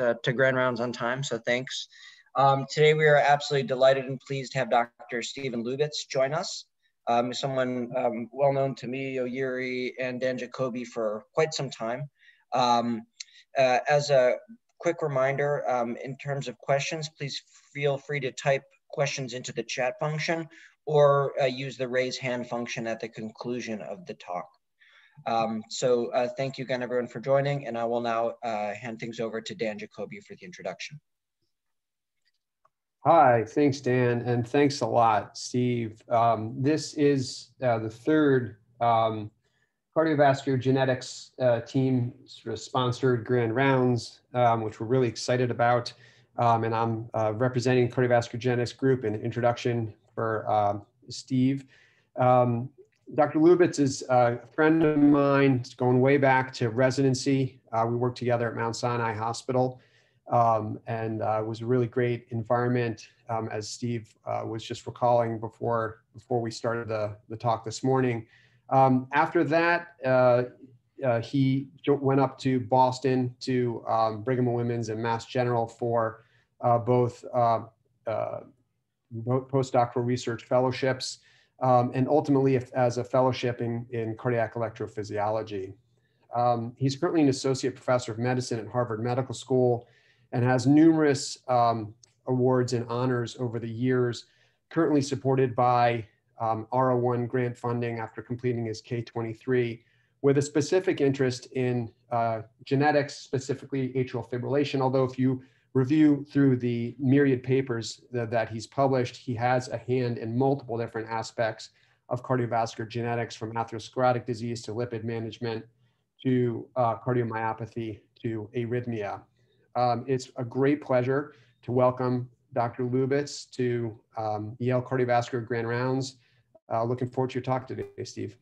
uh, to Grand Rounds on time, so thanks. Um, today we are absolutely delighted and pleased to have Dr. Steven Lubitz join us. Um, someone um, well known to me, Oyuri, and Dan Jacoby for quite some time. Um, uh, as a quick reminder, um, in terms of questions, please feel free to type questions into the chat function or uh, use the raise hand function at the conclusion of the talk. Um, so uh, thank you again, everyone, for joining, and I will now uh, hand things over to Dan Jacoby for the introduction. Hi, thanks, Dan, and thanks a lot, Steve. Um, this is uh, the third um, cardiovascular genetics uh, team sort of sponsored grand rounds, um, which we're really excited about. Um, and I'm uh, representing cardiovascular genetics group in introduction for um, Steve. Um, Dr. Lubitz is a friend of mine. It's going way back to residency. Uh, we worked together at Mount Sinai Hospital. Um, and uh, was a really great environment, um, as Steve uh, was just recalling before before we started the, the talk this morning. Um, after that, uh, uh he went up to Boston to um, Brigham and Women's and Mass General for uh, both postdoctoral research fellowships um, and ultimately as a fellowship in, in cardiac electrophysiology. Um, he's currently an associate professor of medicine at Harvard Medical School and has numerous um, awards and honors over the years, currently supported by um, R01 grant funding after completing his K23, with a specific interest in uh, genetics, specifically atrial fibrillation. Although if you review through the myriad papers that, that he's published, he has a hand in multiple different aspects of cardiovascular genetics from atherosclerotic disease to lipid management to uh, cardiomyopathy to arrhythmia. Um, it's a great pleasure to welcome Dr. Lubitz to um, Yale Cardiovascular Grand Rounds. Uh, looking forward to your talk today, Steve.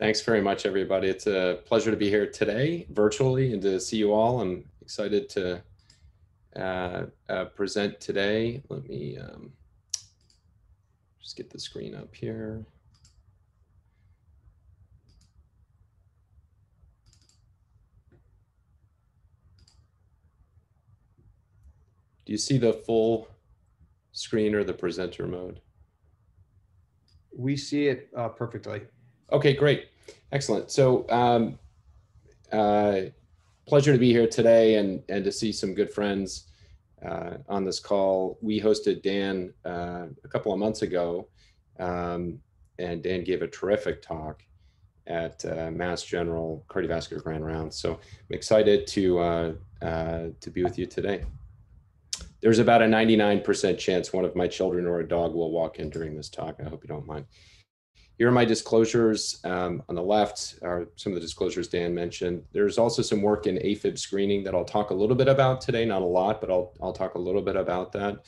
Thanks very much, everybody. It's a pleasure to be here today virtually and to see you all. I'm excited to uh, uh, present today. Let me um, just get the screen up here. Do you see the full screen or the presenter mode? We see it uh, perfectly. Okay, great. Excellent. So um, uh, pleasure to be here today and, and to see some good friends uh, on this call. We hosted Dan uh, a couple of months ago, um, and Dan gave a terrific talk at uh, Mass General Cardiovascular Grand Round. So I'm excited to, uh, uh, to be with you today there's about a 99% chance one of my children or a dog will walk in during this talk. I hope you don't mind. Here are my disclosures. Um, on the left are some of the disclosures Dan mentioned. There's also some work in AFib screening that I'll talk a little bit about today, not a lot, but I'll, I'll talk a little bit about that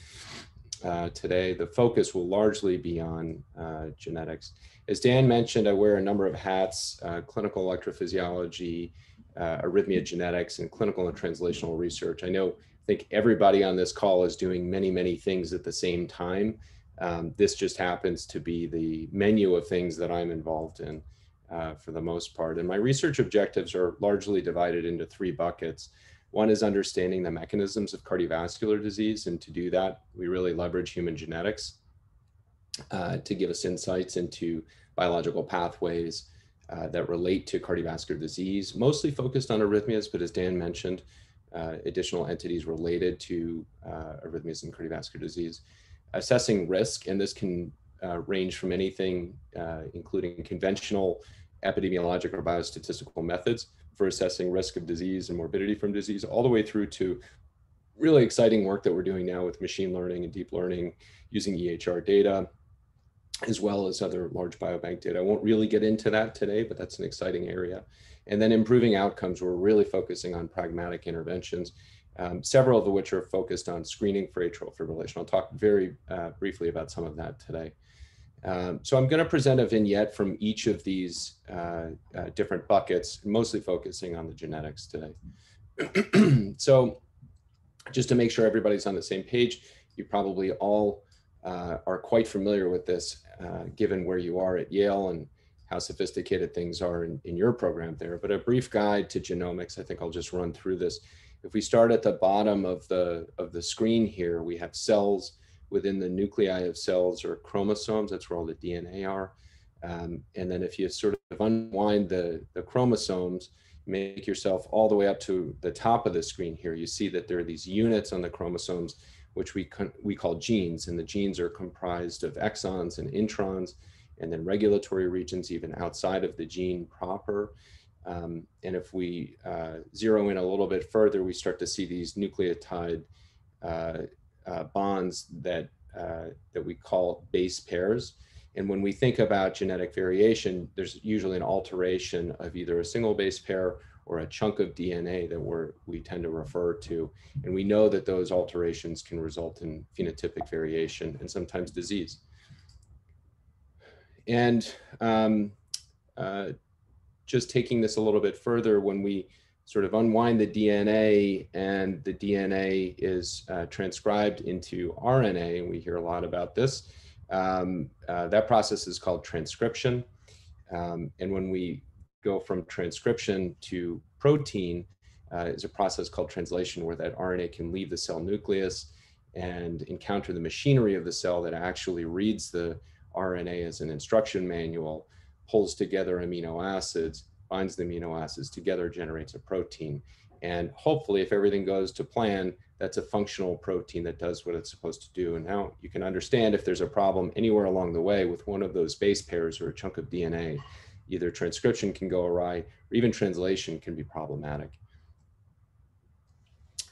uh, today. The focus will largely be on uh, genetics. As Dan mentioned, I wear a number of hats, uh, clinical electrophysiology, uh, arrhythmia genetics, and clinical and translational research. I know I think everybody on this call is doing many, many things at the same time. Um, this just happens to be the menu of things that I'm involved in uh, for the most part. And my research objectives are largely divided into three buckets. One is understanding the mechanisms of cardiovascular disease. And to do that, we really leverage human genetics uh, to give us insights into biological pathways uh, that relate to cardiovascular disease, mostly focused on arrhythmias, but as Dan mentioned, uh, additional entities related to uh, arrhythmias and cardiovascular disease. Assessing risk, and this can uh, range from anything, uh, including conventional epidemiologic or biostatistical methods for assessing risk of disease and morbidity from disease, all the way through to really exciting work that we're doing now with machine learning and deep learning using EHR data, as well as other large biobank data. I won't really get into that today, but that's an exciting area. And then improving outcomes, we're really focusing on pragmatic interventions, um, several of which are focused on screening for atrial fibrillation. I'll talk very uh, briefly about some of that today. Um, so I'm going to present a vignette from each of these uh, uh, different buckets, mostly focusing on the genetics today. so just to make sure everybody's on the same page, you probably all uh, are quite familiar with this, uh, given where you are at Yale and how sophisticated things are in, in your program there. But a brief guide to genomics, I think I'll just run through this. If we start at the bottom of the, of the screen here, we have cells within the nuclei of cells or chromosomes. That's where all the DNA are. Um, and then if you sort of unwind the, the chromosomes, make yourself all the way up to the top of the screen here, you see that there are these units on the chromosomes, which we, we call genes. And the genes are comprised of exons and introns, and then regulatory regions even outside of the gene proper. Um, and if we uh, zero in a little bit further, we start to see these nucleotide uh, uh, bonds that, uh, that we call base pairs. And when we think about genetic variation, there's usually an alteration of either a single base pair or a chunk of DNA that we're, we tend to refer to. And we know that those alterations can result in phenotypic variation and sometimes disease. And um, uh, just taking this a little bit further, when we sort of unwind the DNA and the DNA is uh, transcribed into RNA, and we hear a lot about this, um, uh, that process is called transcription. Um, and when we go from transcription to protein, uh, is a process called translation where that RNA can leave the cell nucleus and encounter the machinery of the cell that actually reads the RNA as an instruction manual, pulls together amino acids, binds the amino acids together, generates a protein. And hopefully, if everything goes to plan, that's a functional protein that does what it's supposed to do. And now you can understand if there's a problem anywhere along the way with one of those base pairs or a chunk of DNA, either transcription can go awry or even translation can be problematic.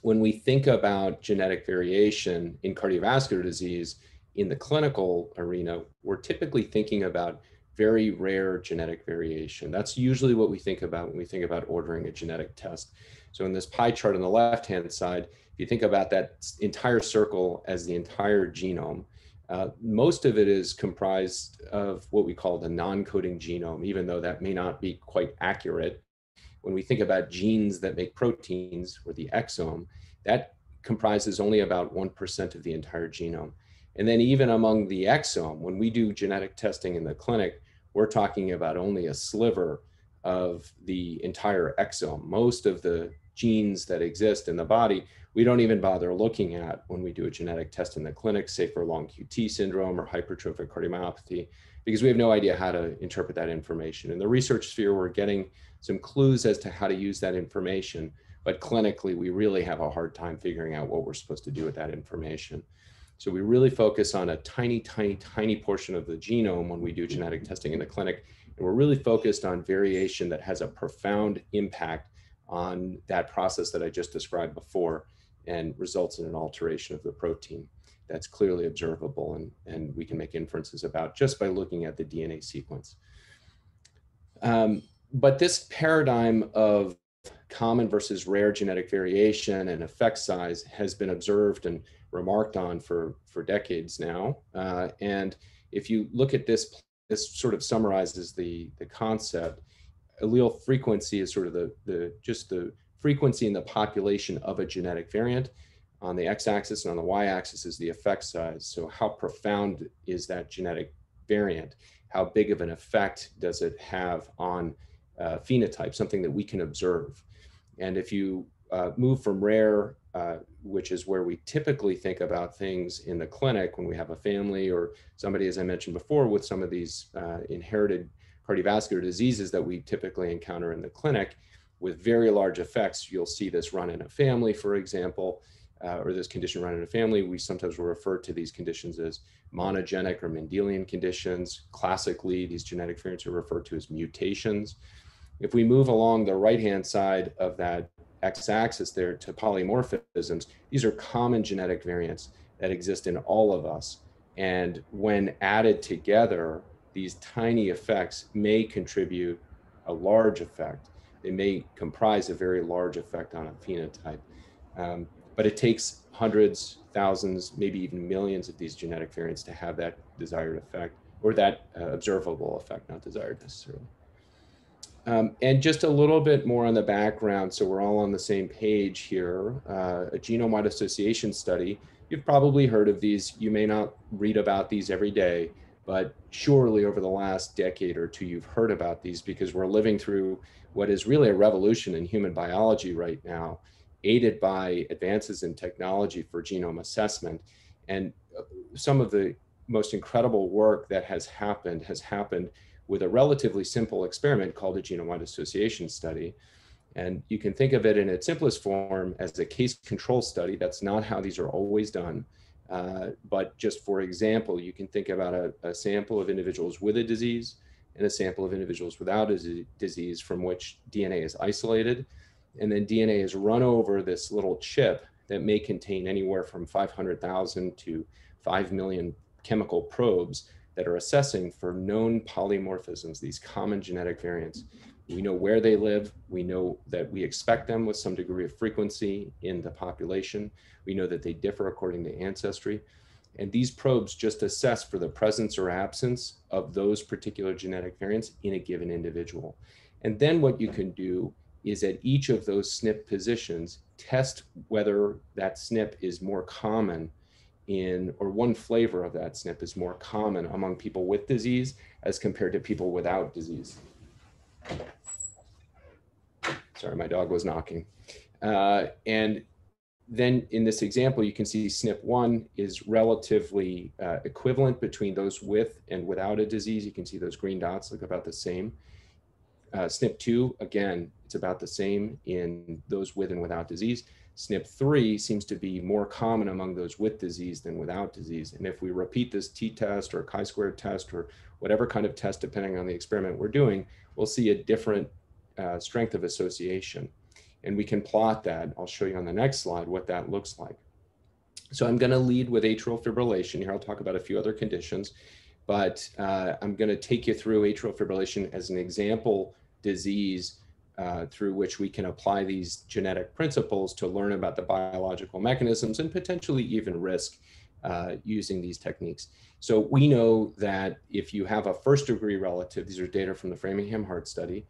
When we think about genetic variation in cardiovascular disease in the clinical arena, we're typically thinking about very rare genetic variation. That's usually what we think about when we think about ordering a genetic test. So in this pie chart on the left-hand side, if you think about that entire circle as the entire genome, uh, most of it is comprised of what we call the non-coding genome, even though that may not be quite accurate. When we think about genes that make proteins, or the exome, that comprises only about 1% of the entire genome. And then even among the exome, when we do genetic testing in the clinic, we're talking about only a sliver of the entire exome. Most of the genes that exist in the body, we don't even bother looking at when we do a genetic test in the clinic, say for long QT syndrome or hypertrophic cardiomyopathy, because we have no idea how to interpret that information. In the research sphere, we're getting some clues as to how to use that information, but clinically, we really have a hard time figuring out what we're supposed to do with that information. So we really focus on a tiny, tiny, tiny portion of the genome when we do genetic testing in the clinic. And we're really focused on variation that has a profound impact on that process that I just described before and results in an alteration of the protein that's clearly observable and, and we can make inferences about just by looking at the DNA sequence. Um, but this paradigm of common versus rare genetic variation and effect size has been observed and remarked on for, for decades now. Uh, and if you look at this, this sort of summarizes the, the concept allele frequency is sort of the, the just the frequency in the population of a genetic variant. On the x-axis and on the y-axis is the effect size. So how profound is that genetic variant? How big of an effect does it have on uh, phenotype, something that we can observe? And if you uh, move from rare, uh, which is where we typically think about things in the clinic when we have a family or somebody, as I mentioned before, with some of these uh, inherited cardiovascular diseases that we typically encounter in the clinic with very large effects. You'll see this run in a family, for example, uh, or this condition run in a family. We sometimes will refer to these conditions as monogenic or Mendelian conditions. Classically, these genetic variants are referred to as mutations. If we move along the right-hand side of that x-axis there to polymorphisms, these are common genetic variants that exist in all of us. And when added together, these tiny effects may contribute a large effect. They may comprise a very large effect on a phenotype. Um, but it takes hundreds, thousands, maybe even millions of these genetic variants to have that desired effect or that uh, observable effect, not desired necessarily. Um, and just a little bit more on the background, so we're all on the same page here. Uh, a genome-wide association study. You've probably heard of these. You may not read about these every day, but surely over the last decade or two, you've heard about these because we're living through what is really a revolution in human biology right now. aided by advances in technology for genome assessment. And uh, some of the most incredible work that has happened has happened with a relatively simple experiment called a genome-wide association study. And you can think of it in its simplest form as a case control study. That's not how these are always done. Uh, but just for example, you can think about a, a, sample of individuals with a disease and a sample of individuals without a disease from which DNA is isolated. And then DNA is run over this little chip that may contain anywhere from 500,000 to 5 million chemical probes that are assessing for known polymorphisms, these common genetic variants. We know where they live. We know that we expect them with some degree of frequency in the population. We know that they differ according to ancestry. And these probes just assess for the presence or absence of those particular genetic variants in a given individual. And then what you can do is at each of those SNP positions, test whether that SNP is more common in, or one flavor of that SNP is more common among people with disease as compared to people without disease. Sorry, my dog was knocking. Uh, and then in this example, you can see SNP1 is relatively uh, equivalent between those with and without a disease. You can see those green dots look about the same. Uh, SNP2, again, it's about the same in those with and without disease. SNP3 seems to be more common among those with disease than without disease. And if we repeat this t-test or chi-squared test or whatever kind of test, depending on the experiment we're doing, we'll see a different uh, strength of association. And we can plot that. I'll show you on the next slide what that looks like. So I'm going to lead with atrial fibrillation. Here I'll talk about a few other conditions, but uh, I'm going to take you through atrial fibrillation as an example disease uh, through which we can apply these genetic principles to learn about the biological mechanisms and potentially even risk uh, using these techniques. So we know that if you have a first degree relative, these are data from the Framingham Heart Study,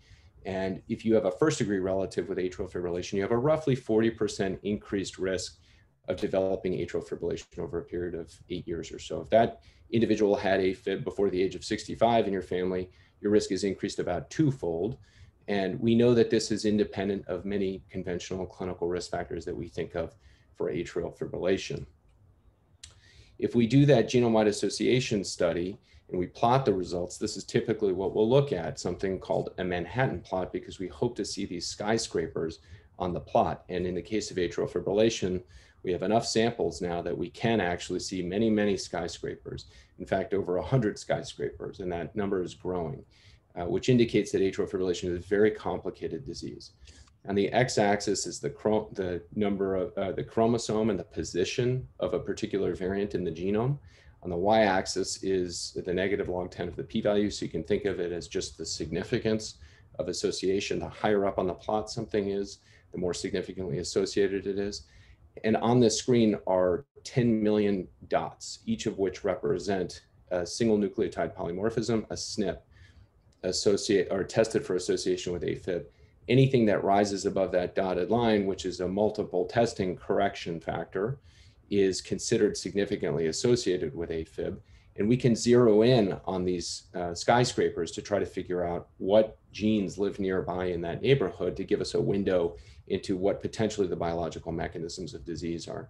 and if you have a first degree relative with atrial fibrillation, you have a roughly 40% increased risk of developing atrial fibrillation over a period of eight years or so. If that individual had AFib before the age of 65 in your family, your risk is increased about twofold. And we know that this is independent of many conventional clinical risk factors that we think of for atrial fibrillation. If we do that genome-wide association study and we plot the results, this is typically what we'll look at, something called a Manhattan plot, because we hope to see these skyscrapers on the plot. And in the case of atrial fibrillation, we have enough samples now that we can actually see many, many skyscrapers. In fact, over 100 skyscrapers, and that number is growing uh, which indicates that atrial fibrillation is a very complicated disease. On the x-axis is the, the number of uh, the chromosome and the position of a particular variant in the genome. On the y-axis is the negative log 10 of the p-value, so you can think of it as just the significance of association. The higher up on the plot something is, the more significantly associated it is. And on this screen are 10 million dots, each of which represent a single nucleotide polymorphism, a SNP, associate or tested for association with AFib. Anything that rises above that dotted line, which is a multiple testing correction factor, is considered significantly associated with AFib. And we can zero in on these uh, skyscrapers to try to figure out what genes live nearby in that neighborhood to give us a window into what potentially the biological mechanisms of disease are.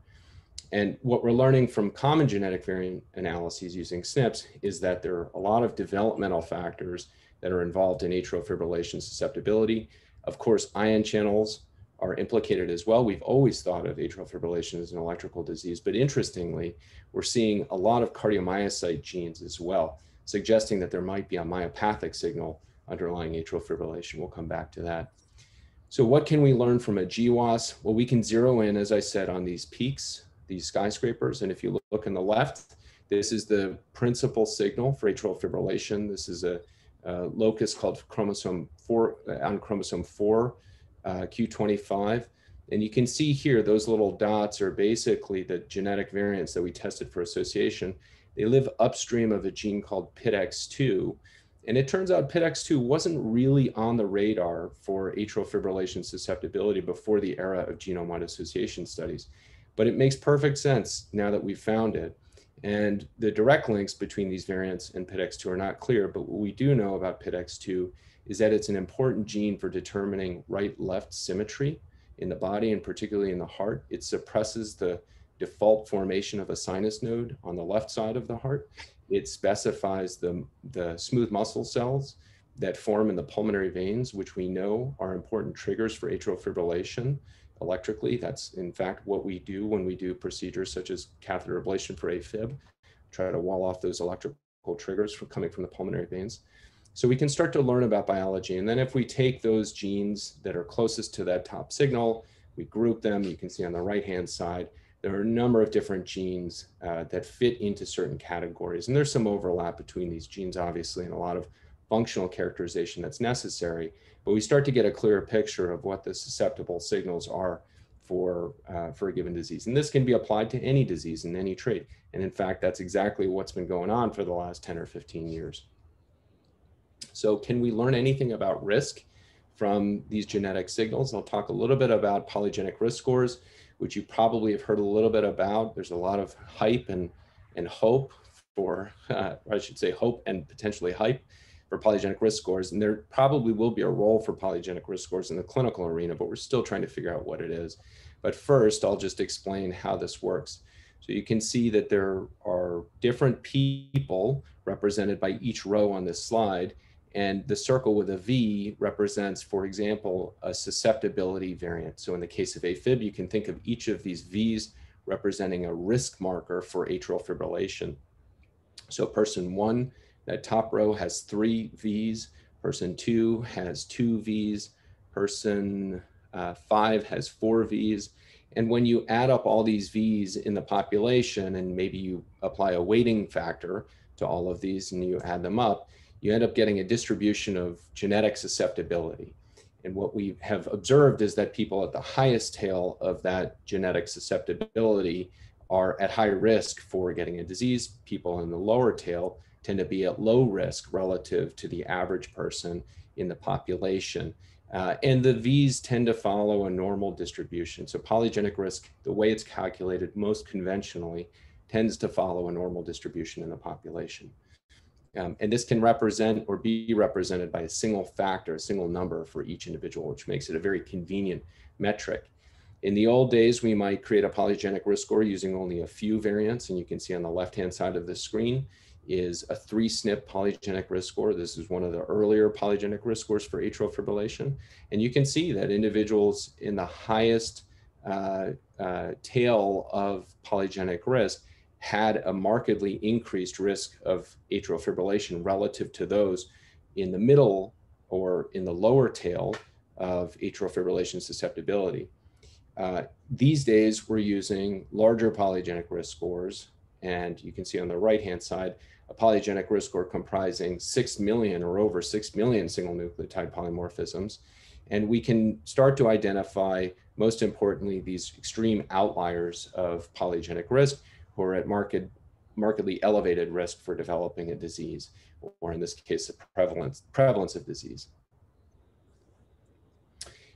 And what we're learning from common genetic variant analyses using SNPs is that there are a lot of developmental factors that are involved in atrial fibrillation susceptibility. Of course, ion channels are implicated as well. We've always thought of atrial fibrillation as an electrical disease, but interestingly, we're seeing a lot of cardiomyocyte genes as well, suggesting that there might be a myopathic signal underlying atrial fibrillation. We'll come back to that. So what can we learn from a GWAS? Well, we can zero in, as I said, on these peaks, these skyscrapers. And if you look on the left, this is the principal signal for atrial fibrillation. This is a uh, locus called chromosome 4 uh, on chromosome 4 uh, q25 and you can see here those little dots are basically the genetic variants that we tested for association. They live upstream of a gene called pitx2 and it turns out pitx2 wasn't really on the radar for atrial fibrillation susceptibility before the era of genome-wide association studies. But it makes perfect sense now that we've found it and the direct links between these variants and PITX2 are not clear, but what we do know about PITX2 is that it's an important gene for determining right-left symmetry in the body and particularly in the heart. It suppresses the default formation of a sinus node on the left side of the heart. It specifies the, the smooth muscle cells that form in the pulmonary veins, which we know are important triggers for atrial fibrillation electrically. That's in fact what we do when we do procedures such as catheter ablation for AFib, try to wall off those electrical triggers from coming from the pulmonary veins. So we can start to learn about biology. And then if we take those genes that are closest to that top signal, we group them, you can see on the right-hand side, there are a number of different genes uh, that fit into certain categories. And there's some overlap between these genes, obviously, and a lot of functional characterization that's necessary. But we start to get a clearer picture of what the susceptible signals are for, uh, for a given disease. And this can be applied to any disease and any trait. And in fact, that's exactly what's been going on for the last 10 or 15 years. So can we learn anything about risk from these genetic signals? And I'll talk a little bit about polygenic risk scores which you probably have heard a little bit about. There's a lot of hype and, and hope for, uh, I should say hope and potentially hype for polygenic risk scores. And there probably will be a role for polygenic risk scores in the clinical arena, but we're still trying to figure out what it is. But first, I'll just explain how this works. So you can see that there are different people represented by each row on this slide. And the circle with a V represents, for example, a susceptibility variant. So in the case of AFib, you can think of each of these Vs representing a risk marker for atrial fibrillation. So person one, that top row has three Vs, person two has two Vs, person uh, five has four Vs. And when you add up all these Vs in the population and maybe you apply a weighting factor to all of these and you add them up, you end up getting a distribution of genetic susceptibility. And what we have observed is that people at the highest tail of that genetic susceptibility are at high risk for getting a disease. People in the lower tail tend to be at low risk relative to the average person in the population. Uh, and the V's tend to follow a normal distribution. So polygenic risk, the way it's calculated most conventionally, tends to follow a normal distribution in the population. Um, and this can represent or be represented by a single factor, a single number for each individual, which makes it a very convenient metric. In the old days, we might create a polygenic risk score using only a few variants. And you can see on the left-hand side of the screen is a three SNP polygenic risk score. This is one of the earlier polygenic risk scores for atrial fibrillation. And you can see that individuals in the highest uh, uh, tail of polygenic risk had a markedly increased risk of atrial fibrillation relative to those in the middle or in the lower tail of atrial fibrillation susceptibility. Uh, these days, we're using larger polygenic risk scores, and you can see on the right-hand side, a polygenic risk score comprising 6 million or over 6 million single nucleotide polymorphisms. And we can start to identify, most importantly, these extreme outliers of polygenic risk, who are at market, markedly elevated risk for developing a disease, or in this case, the prevalence, prevalence of disease.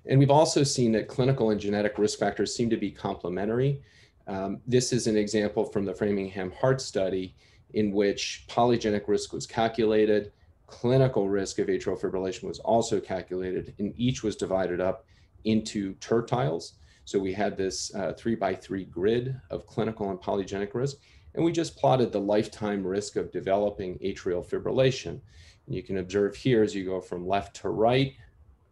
And we've also seen that clinical and genetic risk factors seem to be complementary. Um, this is an example from the Framingham Heart Study in which polygenic risk was calculated, clinical risk of atrial fibrillation was also calculated, and each was divided up into tertiles. So we had this uh, three by three grid of clinical and polygenic risk, and we just plotted the lifetime risk of developing atrial fibrillation. And you can observe here as you go from left to right,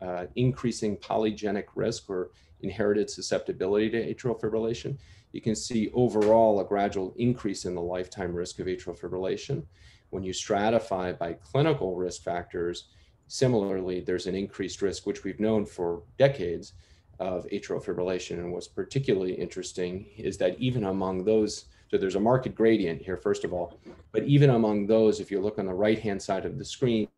uh, increasing polygenic risk or inherited susceptibility to atrial fibrillation. You can see overall a gradual increase in the lifetime risk of atrial fibrillation. When you stratify by clinical risk factors, similarly, there's an increased risk, which we've known for decades, of atrial fibrillation. And what's particularly interesting is that even among those, so there's a marked gradient here, first of all, but even among those, if you look on the right-hand side of the screen,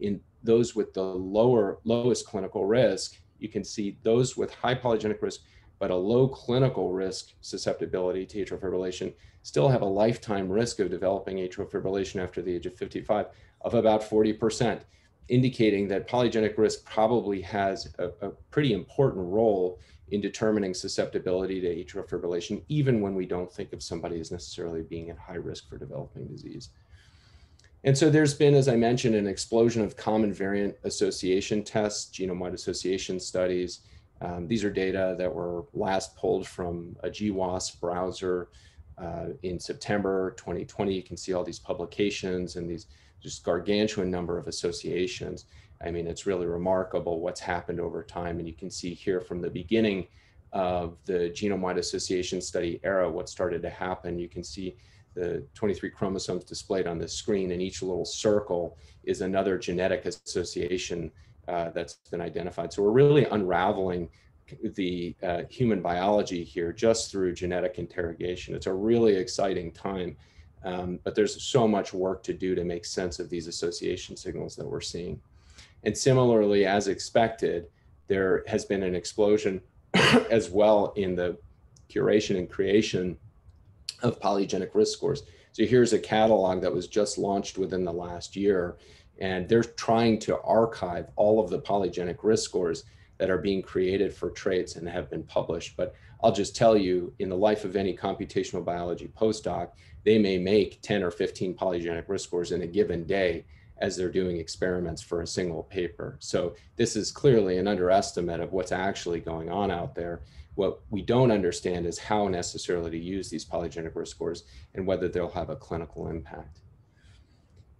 in those with the lower, lowest clinical risk, you can see those with high polygenic risk, but a low clinical risk susceptibility to atrial fibrillation still have a lifetime risk of developing atrial fibrillation after the age of 55 of about 40% indicating that polygenic risk probably has a, a, pretty important role in determining susceptibility to atrial fibrillation, even when we don't think of somebody as necessarily being at high risk for developing disease. And so there's been, as I mentioned, an explosion of common variant association tests, genome-wide association studies, Um, these are data that were last pulled from a GWAS browser uh, in September 2020. You can see all these publications and these just gargantuan number of associations. I mean, it's really remarkable what's happened over time. And you can see here from the beginning of the genome-wide association study era, what started to happen. You can see the 23 chromosomes displayed on the screen and each little circle is another genetic association uh, that's been identified. So we're really unraveling the uh, human biology here just through genetic interrogation. It's a really exciting time, um, but there's so much work to do to make sense of these association signals that we're seeing. And similarly, as expected, there has been an explosion as well in the curation and creation of polygenic risk scores. So here's a catalog that was just launched within the last year, and they're trying to archive all of the polygenic risk scores that are being created for traits and have been published. But I'll just tell you, in the life of any computational biology postdoc, they may make 10 or 15 polygenic risk scores in a given day as they're doing experiments for a single paper. So this is clearly an underestimate of what's actually going on out there. What we don't understand is how necessarily to use these polygenic risk scores and whether they'll have a clinical impact.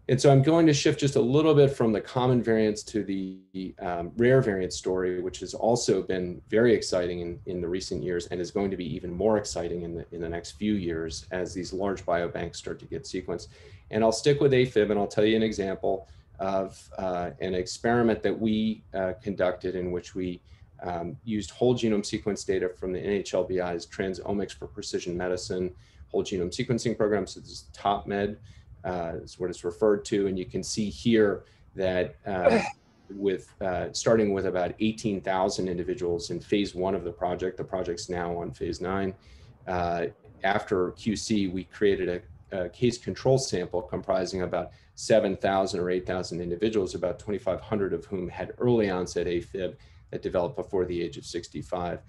And so I'm going to shift just a little bit from the common variants to the um, rare variant story, which has also been very exciting in, in the recent years and is going to be even more exciting in the, in the next few years as these large biobanks start to get sequenced. And I'll stick with AFib and I'll tell you an example of uh, an experiment that we uh, conducted in which we um, used whole genome sequence data from the NHLBI's Transomics for Precision Medicine whole genome sequencing program. So this is TOPMed uh, is what it's referred to. And you can see here that uh, with uh, starting with about 18,000 individuals in phase one of the project, the project's now on phase nine. Uh, after QC, we created a, a, case control sample comprising about 7,000 or 8,000 individuals, about 2,500 of whom had early onset AFib that developed before the age of 65.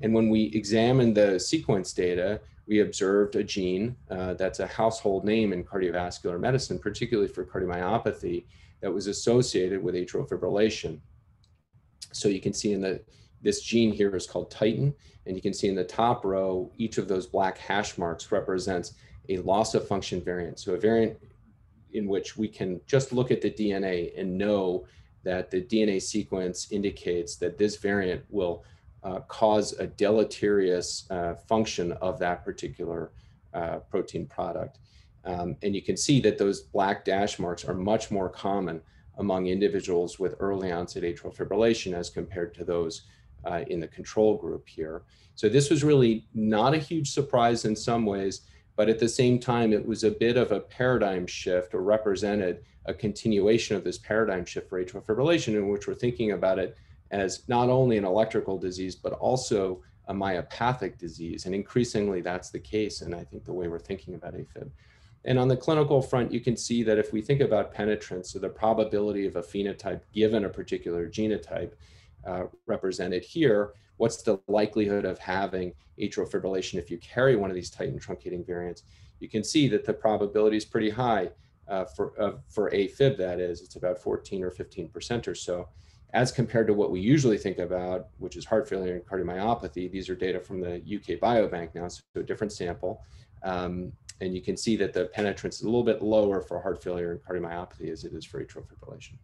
And when we examined the sequence data, we observed a gene uh, that's a household name in cardiovascular medicine, particularly for cardiomyopathy, that was associated with atrial fibrillation. So you can see in the this gene here is called titin, and you can see in the top row, each of those black hash marks represents a loss of function variant. So a variant in which we can just look at the DNA and know that the DNA sequence indicates that this variant will uh, cause a deleterious uh, function of that particular uh, protein product. Um, and you can see that those black dash marks are much more common among individuals with early onset atrial fibrillation as compared to those uh, in the control group here. So this was really not a huge surprise in some ways, but at the same time, it was a bit of a paradigm shift or represented a continuation of this paradigm shift for atrial fibrillation in which we're thinking about it as not only an electrical disease, but also a myopathic disease. And increasingly that's the case. And I think the way we're thinking about AFib. And on the clinical front, you can see that if we think about penetrance, so the probability of a phenotype given a particular genotype uh, represented here, what's the likelihood of having atrial fibrillation if you carry one of these titin truncating variants? You can see that the probability is pretty high uh, for, uh, for AFib, that is, it's about 14 or 15% or so as compared to what we usually think about, which is heart failure and cardiomyopathy. These are data from the UK Biobank now, so a different sample. Um, and you can see that the penetrance is a little bit lower for heart failure and cardiomyopathy as it is for atrial fibrillation.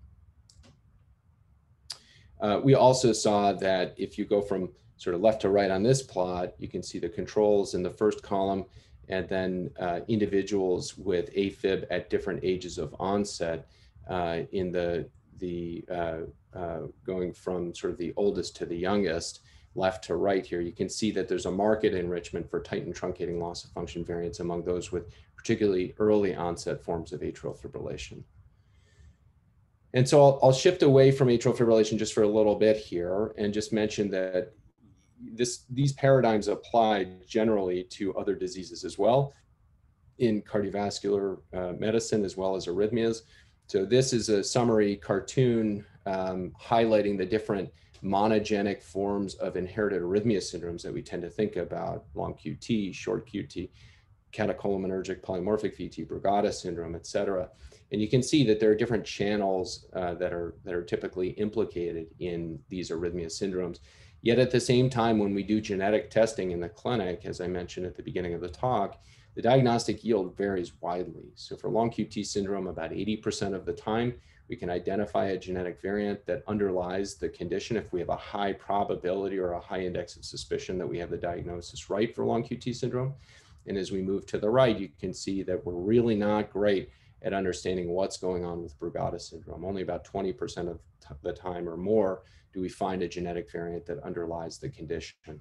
Uh, we also saw that if you go from sort of left to right on this plot, you can see the controls in the first column and then uh, individuals with AFib at different ages of onset uh, in the the uh, uh, going from sort of the oldest to the youngest, left to right here, you can see that there's a marked enrichment for titin truncating loss of function variants among those with particularly early onset forms of atrial fibrillation. And so I'll, I'll, shift away from atrial fibrillation just for a little bit here and just mention that this, these paradigms apply generally to other diseases as well in cardiovascular uh, medicine as well as arrhythmias. So this is a summary cartoon um, highlighting the different monogenic forms of inherited arrhythmia syndromes that we tend to think about, long QT, short QT, catecholaminergic polymorphic VT, Brugada syndrome, et cetera. And you can see that there are different channels uh, that are that are typically implicated in these arrhythmia syndromes. Yet at the same time, when we do genetic testing in the clinic, as I mentioned at the beginning of the talk, the diagnostic yield varies widely. So for long QT syndrome, about 80% of the time, we can identify a genetic variant that underlies the condition if we have a high probability or a high index of suspicion that we have the diagnosis right for long QT syndrome. And as we move to the right, you can see that we're really not great at understanding what's going on with Brugada syndrome. Only about 20% of the time or more do we find a genetic variant that underlies the condition.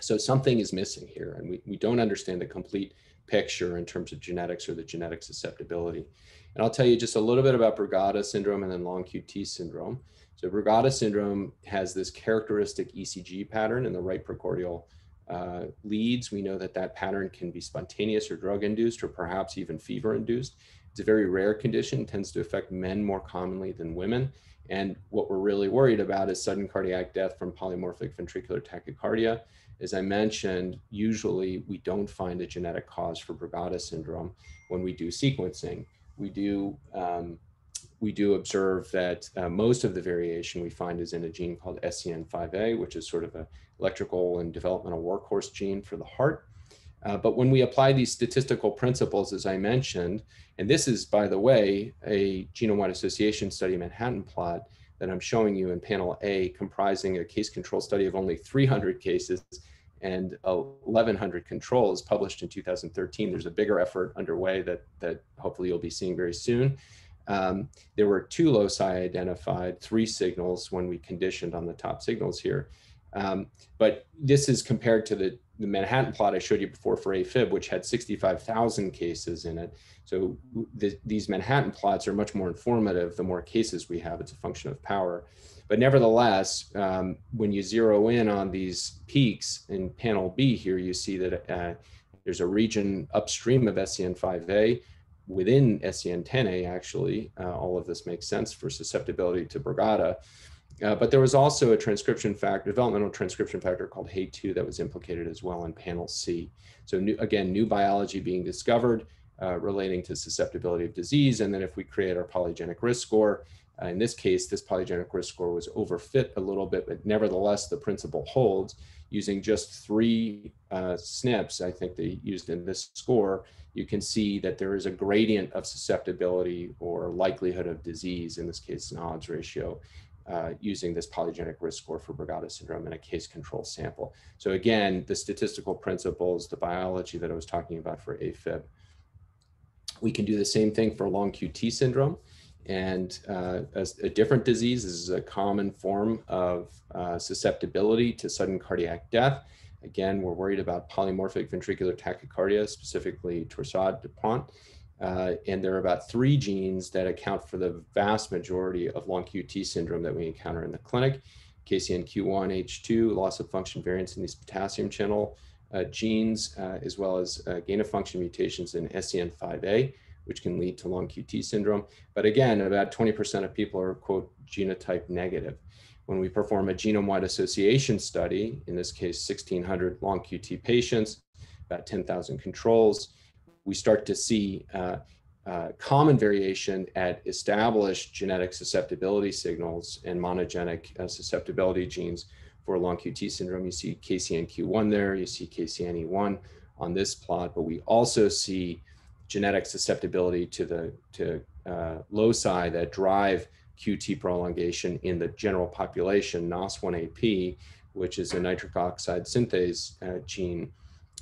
So something is missing here, and we, we don't understand the complete picture in terms of genetics or the genetic susceptibility. And I'll tell you just a little bit about Brugada syndrome and then long QT syndrome. So Brugada syndrome has this characteristic ECG pattern in the right precordial uh, leads. We know that that pattern can be spontaneous or drug induced or perhaps even fever induced. It's a very rare condition, tends to affect men more commonly than women. And what we're really worried about is sudden cardiac death from polymorphic ventricular tachycardia. As I mentioned, usually we don't find a genetic cause for Brugada syndrome when we do sequencing we do um, we do observe that uh, most of the variation we find is in a gene called SCN5A, which is sort of an electrical and developmental workhorse gene for the heart. Uh, but when we apply these statistical principles, as I mentioned, and this is, by the way, a genome-wide association study Manhattan plot that I'm showing you in panel A, comprising a case control study of only 300 cases and 1100 controls published in 2013. There's a bigger effort underway that, that hopefully you'll be seeing very soon. Um, there were two loci identified, three signals when we conditioned on the top signals here. Um, but this is compared to the, the Manhattan plot I showed you before for AFib, which had 65,000 cases in it. So th these Manhattan plots are much more informative the more cases we have. It's a function of power. But nevertheless, um, when you zero in on these peaks in panel B here, you see that uh, there's a region upstream of SCN5A within SCN10A, actually. Uh, all of this makes sense for susceptibility to Brugada. Uh, but there was also a transcription factor, developmental transcription factor called HEY2 that was implicated as well in panel C. So new, again, new biology being discovered uh, relating to susceptibility of disease. And then if we create our polygenic risk score, uh, in this case, this polygenic risk score was overfit a little bit, but nevertheless, the principle holds. Using just three uh, SNPs, I think they used in this score, you can see that there is a gradient of susceptibility or likelihood of disease, in this case, an odds ratio, uh, using this polygenic risk score for Brugada syndrome in a case control sample. So again, the statistical principles, the biology that I was talking about for AFib. We can do the same thing for long QT syndrome. And uh, a different disease This is a common form of uh, susceptibility to sudden cardiac death. Again, we're worried about polymorphic ventricular tachycardia, specifically torsade de Pointes. Uh, and there are about three genes that account for the vast majority of long QT syndrome that we encounter in the clinic. KCNQ1, H2, loss of function variants in these potassium channel uh, genes, uh, as well as uh, gain of function mutations in SCN5A which can lead to long QT syndrome. But again, about 20% of people are, quote, genotype negative. When we perform a genome-wide association study, in this case, 1,600 long QT patients, about 10,000 controls, we start to see uh, uh, common variation at established genetic susceptibility signals and monogenic uh, susceptibility genes for long QT syndrome. You see KCNQ1 there, you see KCNE1 on this plot, but we also see genetic susceptibility to the to uh, loci that drive QT prolongation in the general population, NOS1AP, which is a nitric oxide synthase uh, gene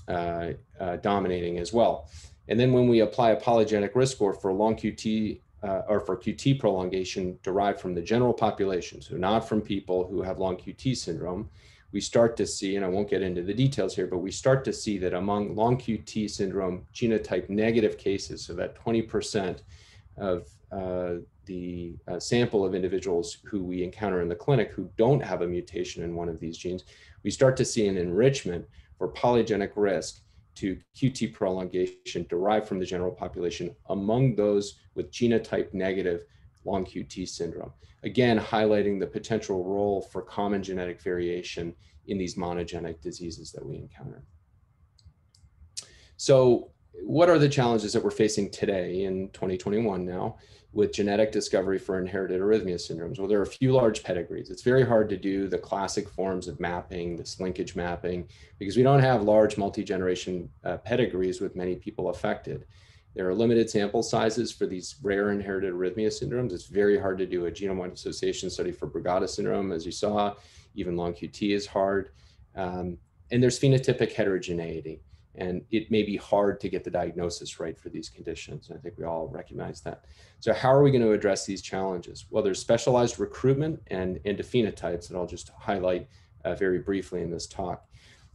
uh, uh, dominating as well. And then when we apply a polygenic risk score for long QT uh, or for QT prolongation derived from the general population, so not from people who have long QT syndrome, we start to see, and I won't get into the details here, but we start to see that among long QT syndrome genotype negative cases, so that 20% of uh, the uh, sample of individuals who we encounter in the clinic who don't have a mutation in one of these genes, we start to see an enrichment for polygenic risk to QT prolongation derived from the general population among those with genotype negative long QT syndrome. Again, highlighting the potential role for common genetic variation in these monogenic diseases that we encounter. So what are the challenges that we're facing today in 2021 now with genetic discovery for inherited arrhythmia syndromes? Well, there are a few large pedigrees. It's very hard to do the classic forms of mapping, this linkage mapping, because we don't have large multi-generation uh, pedigrees with many people affected. There are limited sample sizes for these rare inherited arrhythmia syndromes. It's very hard to do a genome-wide association study for Brugada syndrome, as you saw. Even long QT is hard. Um, and there's phenotypic heterogeneity and it may be hard to get the diagnosis right for these conditions. I think we all recognize that. So how are we going to address these challenges? Well, there's specialized recruitment and endophenotypes that I'll just highlight uh, very briefly in this talk.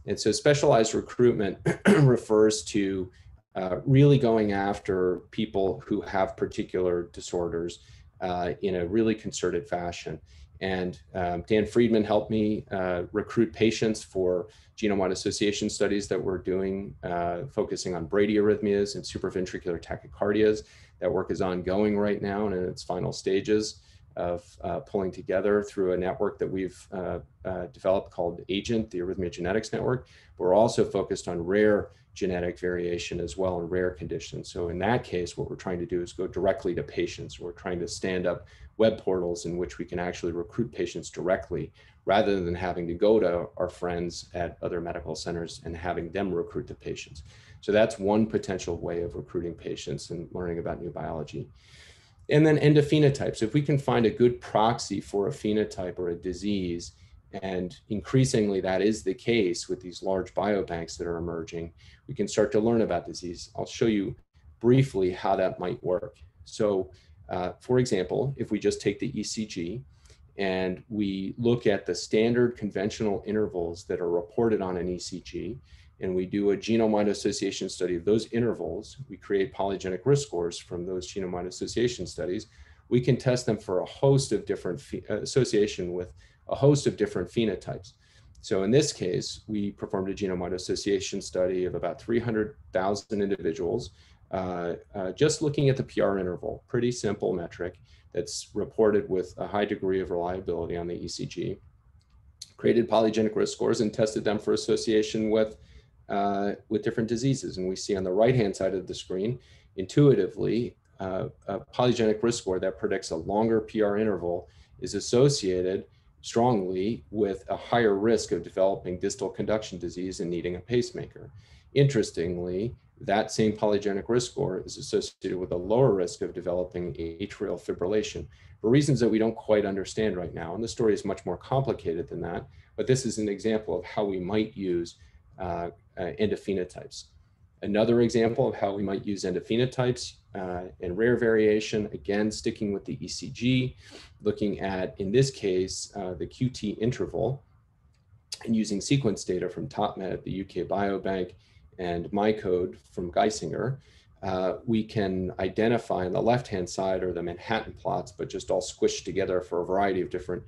And so specialized recruitment refers to uh, really going after people who have particular disorders uh, in a really concerted fashion. And um, Dan Friedman helped me uh, recruit patients for genome-wide association studies that we're doing, uh, focusing on bradyarrhythmias and supraventricular tachycardias. That work is ongoing right now and in its final stages of uh, pulling together through a network that we've uh, uh, developed called AGENT, the Arrhythmia Genetics Network. We're also focused on rare genetic variation as well in rare conditions. So in that case, what we're trying to do is go directly to patients. We're trying to stand up web portals in which we can actually recruit patients directly rather than having to go to our friends at other medical centers and having them recruit the patients. So that's one potential way of recruiting patients and learning about new biology. And then endophenotypes. If we can find a good proxy for a phenotype or a disease, and increasingly that is the case with these large biobanks that are emerging, we can start to learn about disease. I'll show you briefly how that might work. So uh, for example, if we just take the ECG and we look at the standard conventional intervals that are reported on an ECG, and we do a genome-wide association study of those intervals, we create polygenic risk scores from those genome-wide association studies, we can test them for a host of different uh, association with a host of different phenotypes. So in this case, we performed a genome-wide association study of about 300,000 individuals uh, uh, just looking at the PR interval, pretty simple metric that's reported with a high degree of reliability on the ECG, created polygenic risk scores and tested them for association with, uh, with different diseases. And we see on the right-hand side of the screen, intuitively, uh, a polygenic risk score that predicts a longer PR interval is associated strongly with a higher risk of developing distal conduction disease and needing a pacemaker. Interestingly, that same polygenic risk score is associated with a lower risk of developing atrial fibrillation for reasons that we don't quite understand right now. And the story is much more complicated than that, but this is an example of how we might use uh, uh, endophenotypes. Another example of how we might use endophenotypes uh, and rare variation, again, sticking with the ECG, looking at, in this case, uh, the QT interval, and using sequence data from TopMed, at the UK Biobank, and MyCode from Geisinger, uh, we can identify on the left-hand side are the Manhattan plots, but just all squished together for a variety of different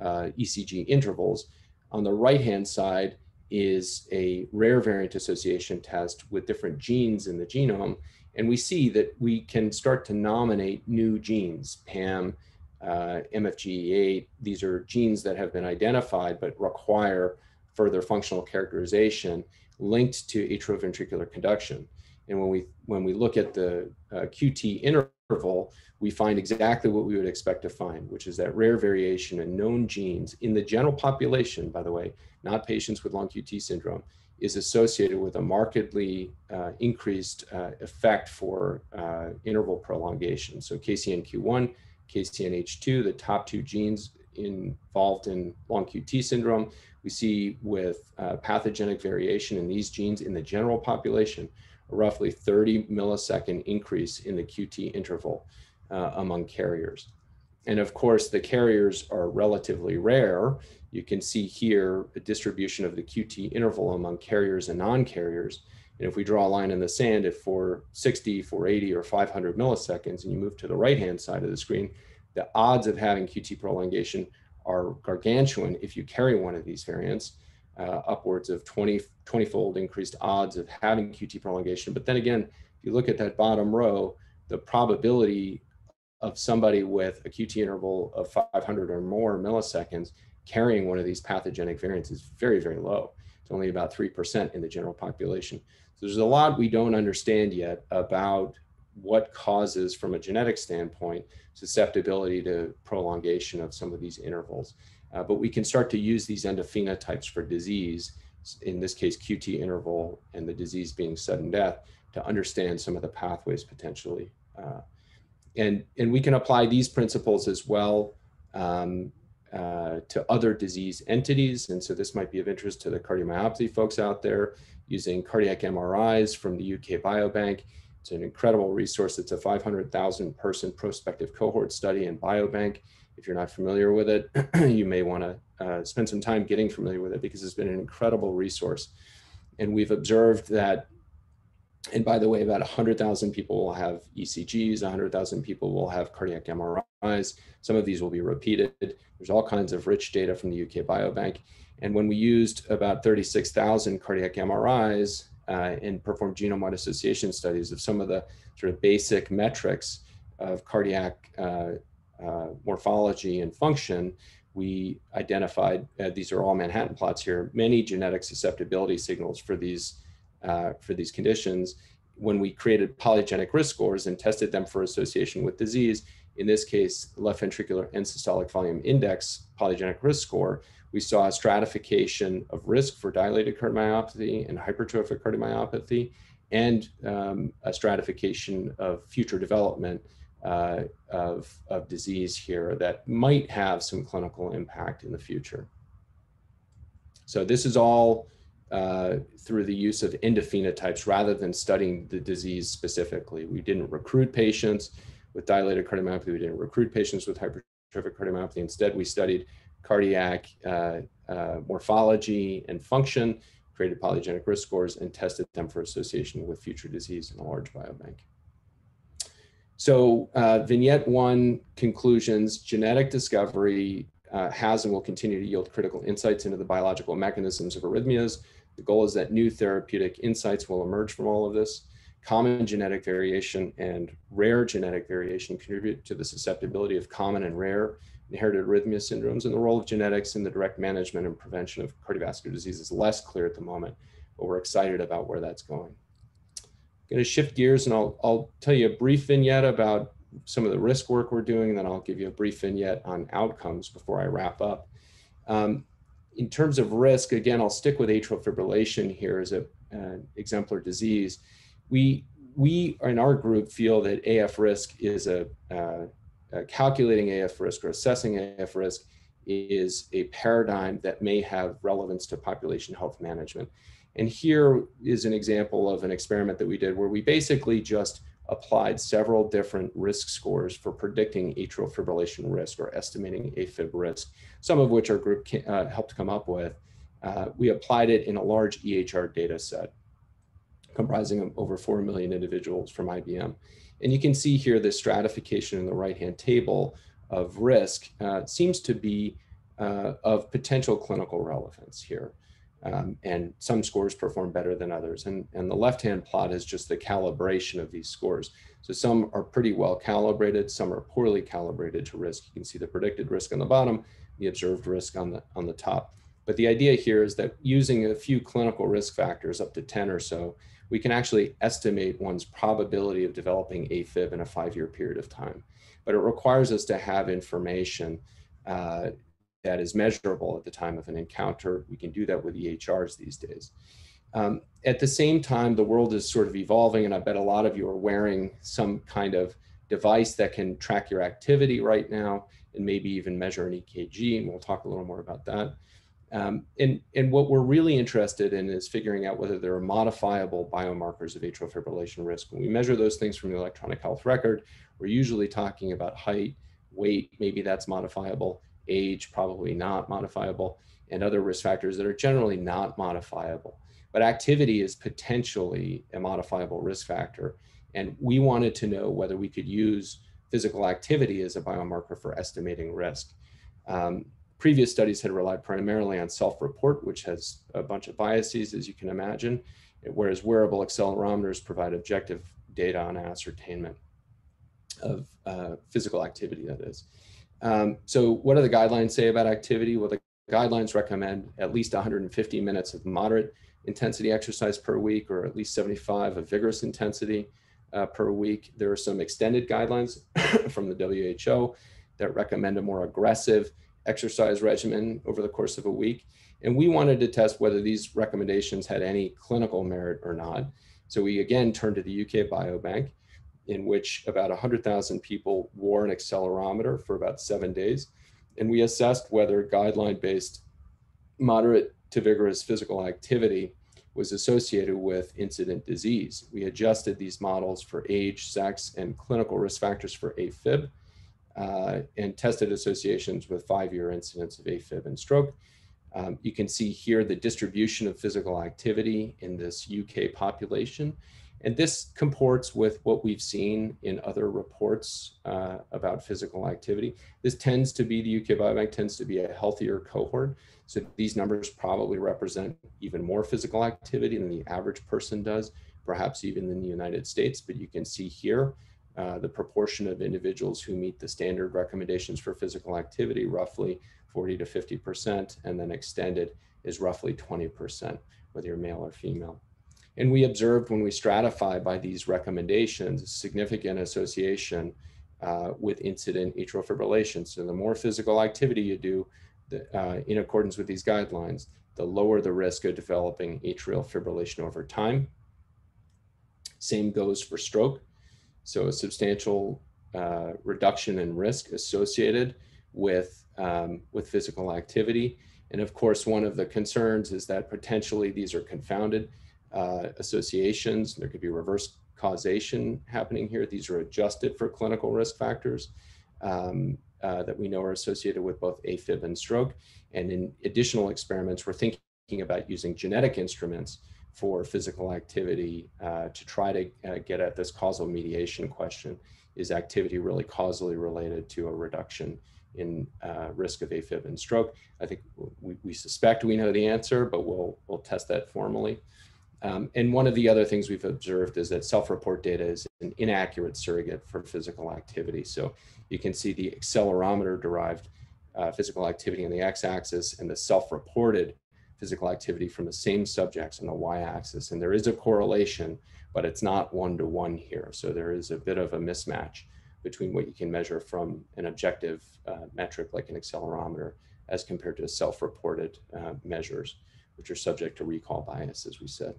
uh, ECG intervals. On the right-hand side is a rare variant association test with different genes in the genome. And we see that we can start to nominate new genes, PAM, uh, MFGE8. These are genes that have been identified but require further functional characterization linked to atrioventricular conduction. And when we, when we look at the uh, QT interval, we find exactly what we would expect to find, which is that rare variation in known genes in the general population, by the way, not patients with long QT syndrome, is associated with a markedly uh, increased uh, effect for uh, interval prolongation. So KCNQ1, KCNH2, the top two genes involved in long QT syndrome, we see with uh, pathogenic variation in these genes in the general population, a roughly 30 millisecond increase in the QT interval uh, among carriers. And of course, the carriers are relatively rare. You can see here a distribution of the QT interval among carriers and non-carriers. And if we draw a line in the sand at 460, 480, or 500 milliseconds, and you move to the right-hand side of the screen, the odds of having QT prolongation are gargantuan if you carry one of these variants, uh, upwards of 20, 20 fold increased odds of having QT prolongation. But then again, if you look at that bottom row, the probability of somebody with a QT interval of 500 or more milliseconds carrying one of these pathogenic variants is very, very low. It's only about 3% in the general population. So there's a lot we don't understand yet about what causes, from a genetic standpoint, susceptibility to prolongation of some of these intervals. Uh, but we can start to use these endophenotypes for disease, in this case, QT interval and the disease being sudden death, to understand some of the pathways potentially. Uh, and, and we can apply these principles as well um, uh, to other disease entities. And so this might be of interest to the cardiomyopathy folks out there using cardiac MRIs from the UK Biobank. It's an incredible resource. It's a 500,000 person prospective cohort study in Biobank. If you're not familiar with it, you may want to uh, spend some time getting familiar with it because it's been an incredible resource. And we've observed that and by the way, about 100,000 people will have ECGs, 100,000 people will have cardiac MRIs. Some of these will be repeated. There's all kinds of rich data from the UK Biobank. And when we used about 36,000 cardiac MRIs uh, and perform genome-wide association studies of some of the sort of basic metrics of cardiac uh, uh, morphology and function, we identified, uh, these are all Manhattan plots here, many genetic susceptibility signals for these uh, for these conditions when we created polygenic risk scores and tested them for association with disease. In this case, left ventricular end systolic volume index polygenic risk score, we saw a stratification of risk for dilated cardiomyopathy and hypertrophic cardiomyopathy, and um, a stratification of future development uh, of, of disease here that might have some clinical impact in the future. So this is all uh, through the use of endophenotypes rather than studying the disease specifically. We didn't recruit patients with dilated cardiomyopathy. We didn't recruit patients with hypertrophic cardiomyopathy. Instead, we studied cardiac uh, uh, morphology and function, created polygenic risk scores, and tested them for association with future disease in a large biobank. So uh, vignette one conclusions, genetic discovery uh, has and will continue to yield critical insights into the biological mechanisms of arrhythmias, the goal is that new therapeutic insights will emerge from all of this. Common genetic variation and rare genetic variation contribute to the susceptibility of common and rare inherited arrhythmia syndromes, and the role of genetics in the direct management and prevention of cardiovascular disease is less clear at the moment, but we're excited about where that's going. I'm going to shift gears and I'll, I'll tell you a brief vignette about some of the risk work we're doing, and then I'll give you a brief vignette on outcomes before I wrap up. Um, in terms of risk, again, I'll stick with atrial fibrillation here as a, an exemplar disease. We, we in our group feel that AF risk is a, uh, calculating AF risk or assessing AF risk is a paradigm that may have relevance to population health management. And here is an example of an experiment that we did where we basically just applied several different risk scores for predicting atrial fibrillation risk or estimating AFib risk, some of which our group uh, helped come up with. Uh, we applied it in a large EHR data set comprising over 4 million individuals from IBM. And you can see here the stratification in the right-hand table of risk uh, seems to be uh, of potential clinical relevance here. Um, and some scores perform better than others. And, and the left-hand plot is just the calibration of these scores. So some are pretty well calibrated, some are poorly calibrated to risk. You can see the predicted risk on the bottom, the observed risk on the, on the top. But the idea here is that using a few clinical risk factors, up to 10 or so, we can actually estimate one's probability of developing AFib in a five-year period of time. But it requires us to have information uh, that is measurable at the time of an encounter. We can do that with EHRs these days. Um, at the same time, the world is sort of evolving, and I bet a lot of you are wearing some kind of device that can track your activity right now and maybe even measure an EKG, and we'll talk a little more about that. Um, and, and what we're really interested in is figuring out whether there are modifiable biomarkers of atrial fibrillation risk. When we measure those things from the electronic health record, we're usually talking about height, weight, maybe that's modifiable, age, probably not modifiable, and other risk factors that are generally not modifiable. But activity is potentially a modifiable risk factor. And we wanted to know whether we could use physical activity as a biomarker for estimating risk. Um, previous studies had relied primarily on self-report, which has a bunch of biases, as you can imagine, whereas wearable accelerometers provide objective data on ascertainment of uh, physical activity, that is. Um, so what do the guidelines say about activity? Well, the guidelines recommend at least 150 minutes of moderate intensity exercise per week or at least 75 of vigorous intensity uh, per week. There are some extended guidelines from the WHO that recommend a more aggressive exercise regimen over the course of a week. And we wanted to test whether these recommendations had any clinical merit or not. So we again turned to the UK Biobank, in which about 100,000 people wore an accelerometer for about seven days. And we assessed whether guideline based moderate to vigorous physical activity was associated with incident disease. We adjusted these models for age, sex, and clinical risk factors for AFib uh, and tested associations with five-year incidence of AFib and stroke. Um, you can see here the distribution of physical activity in this UK population. And this comports with what we've seen in other reports uh, about physical activity. This tends to be, the UK Biobank tends to be a healthier cohort. So these numbers probably represent even more physical activity than the average person does, perhaps even in the United States. But you can see here uh, the proportion of individuals who meet the standard recommendations for physical activity, roughly 40 to 50%, and then extended is roughly 20%, whether you're male or female. And we observed when we stratify by these recommendations, significant association uh, with incident atrial fibrillation. So the more physical activity you do the, uh, in accordance with these guidelines, the lower the risk of developing atrial fibrillation over time. Same goes for stroke. So a substantial uh, reduction in risk associated with, um, with physical activity. And of course, one of the concerns is that potentially these are confounded uh, associations. There could be reverse causation happening here. These are adjusted for clinical risk factors um, uh, that we know are associated with both AFib and stroke. And in additional experiments, we're thinking about using genetic instruments for physical activity uh, to try to uh, get at this causal mediation question. Is activity really causally related to a reduction in uh, risk of AFib and stroke? I think we, we, suspect we know the answer, but we'll, we'll test that formally. Um, and one of the other things we've observed is that self-report data is an inaccurate surrogate for physical activity. So you can see the accelerometer derived uh, physical activity on the x-axis and the self-reported physical activity from the same subjects on the y-axis. And there is a correlation, but it's not one-to-one here. So there is a bit of a mismatch between what you can measure from an objective uh, metric like an accelerometer as compared to self-reported uh, measures, which are subject to recall bias, as we said.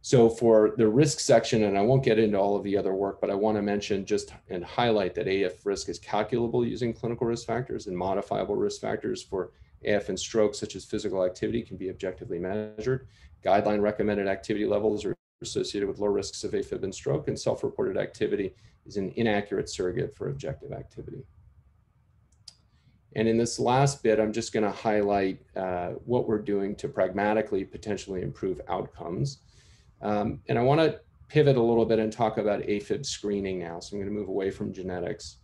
So for the risk section, and I won't get into all of the other work, but I want to mention just and highlight that AF risk is calculable using clinical risk factors and modifiable risk factors for AF and stroke, such as physical activity, can be objectively measured. Guideline recommended activity levels are associated with low risks of AFib and stroke, and self-reported activity is an inaccurate surrogate for objective activity. And in this last bit, I'm just going to highlight uh, what we're doing to pragmatically potentially improve outcomes. Um, and I want to pivot a little bit and talk about AFib screening now. So I'm going to move away from genetics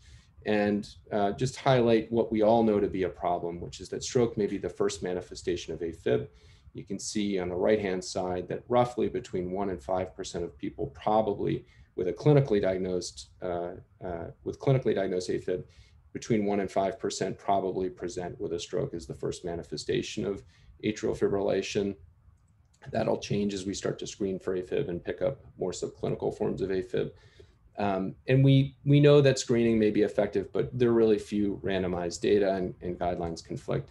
and uh, just highlight what we all know to be a problem, which is that stroke may be the first manifestation of AFib. You can see on the right-hand side that roughly between one and 5% of people probably with a clinically diagnosed, uh, uh, with clinically diagnosed AFib, between one and 5% probably present with a stroke as the first manifestation of atrial fibrillation. That'll change as we start to screen for AFib and pick up more subclinical forms of AFib. Um, and we, we know that screening may be effective, but there are really few randomized data and, and guidelines conflict.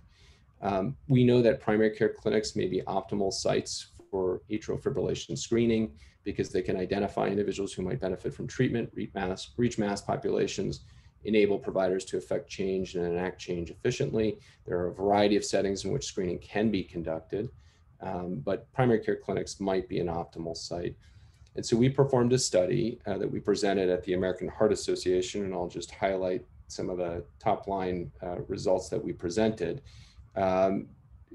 Um, we know that primary care clinics may be optimal sites for atrial fibrillation screening because they can identify individuals who might benefit from treatment, reach mass, reach mass populations, enable providers to effect change and enact change efficiently. There are a variety of settings in which screening can be conducted, um, but primary care clinics might be an optimal site. And so we performed a study uh, that we presented at the American Heart Association, and I'll just highlight some of the top line uh, results that we presented. Um,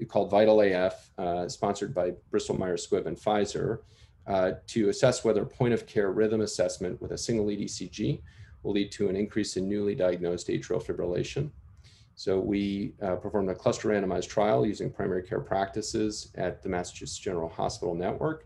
called Vital AF, uh, sponsored by Bristol Myers Squibb and Pfizer, uh, to assess whether point of care rhythm assessment with a single lead ECG will lead to an increase in newly diagnosed atrial fibrillation. So we uh, performed a cluster randomized trial using primary care practices at the Massachusetts General Hospital Network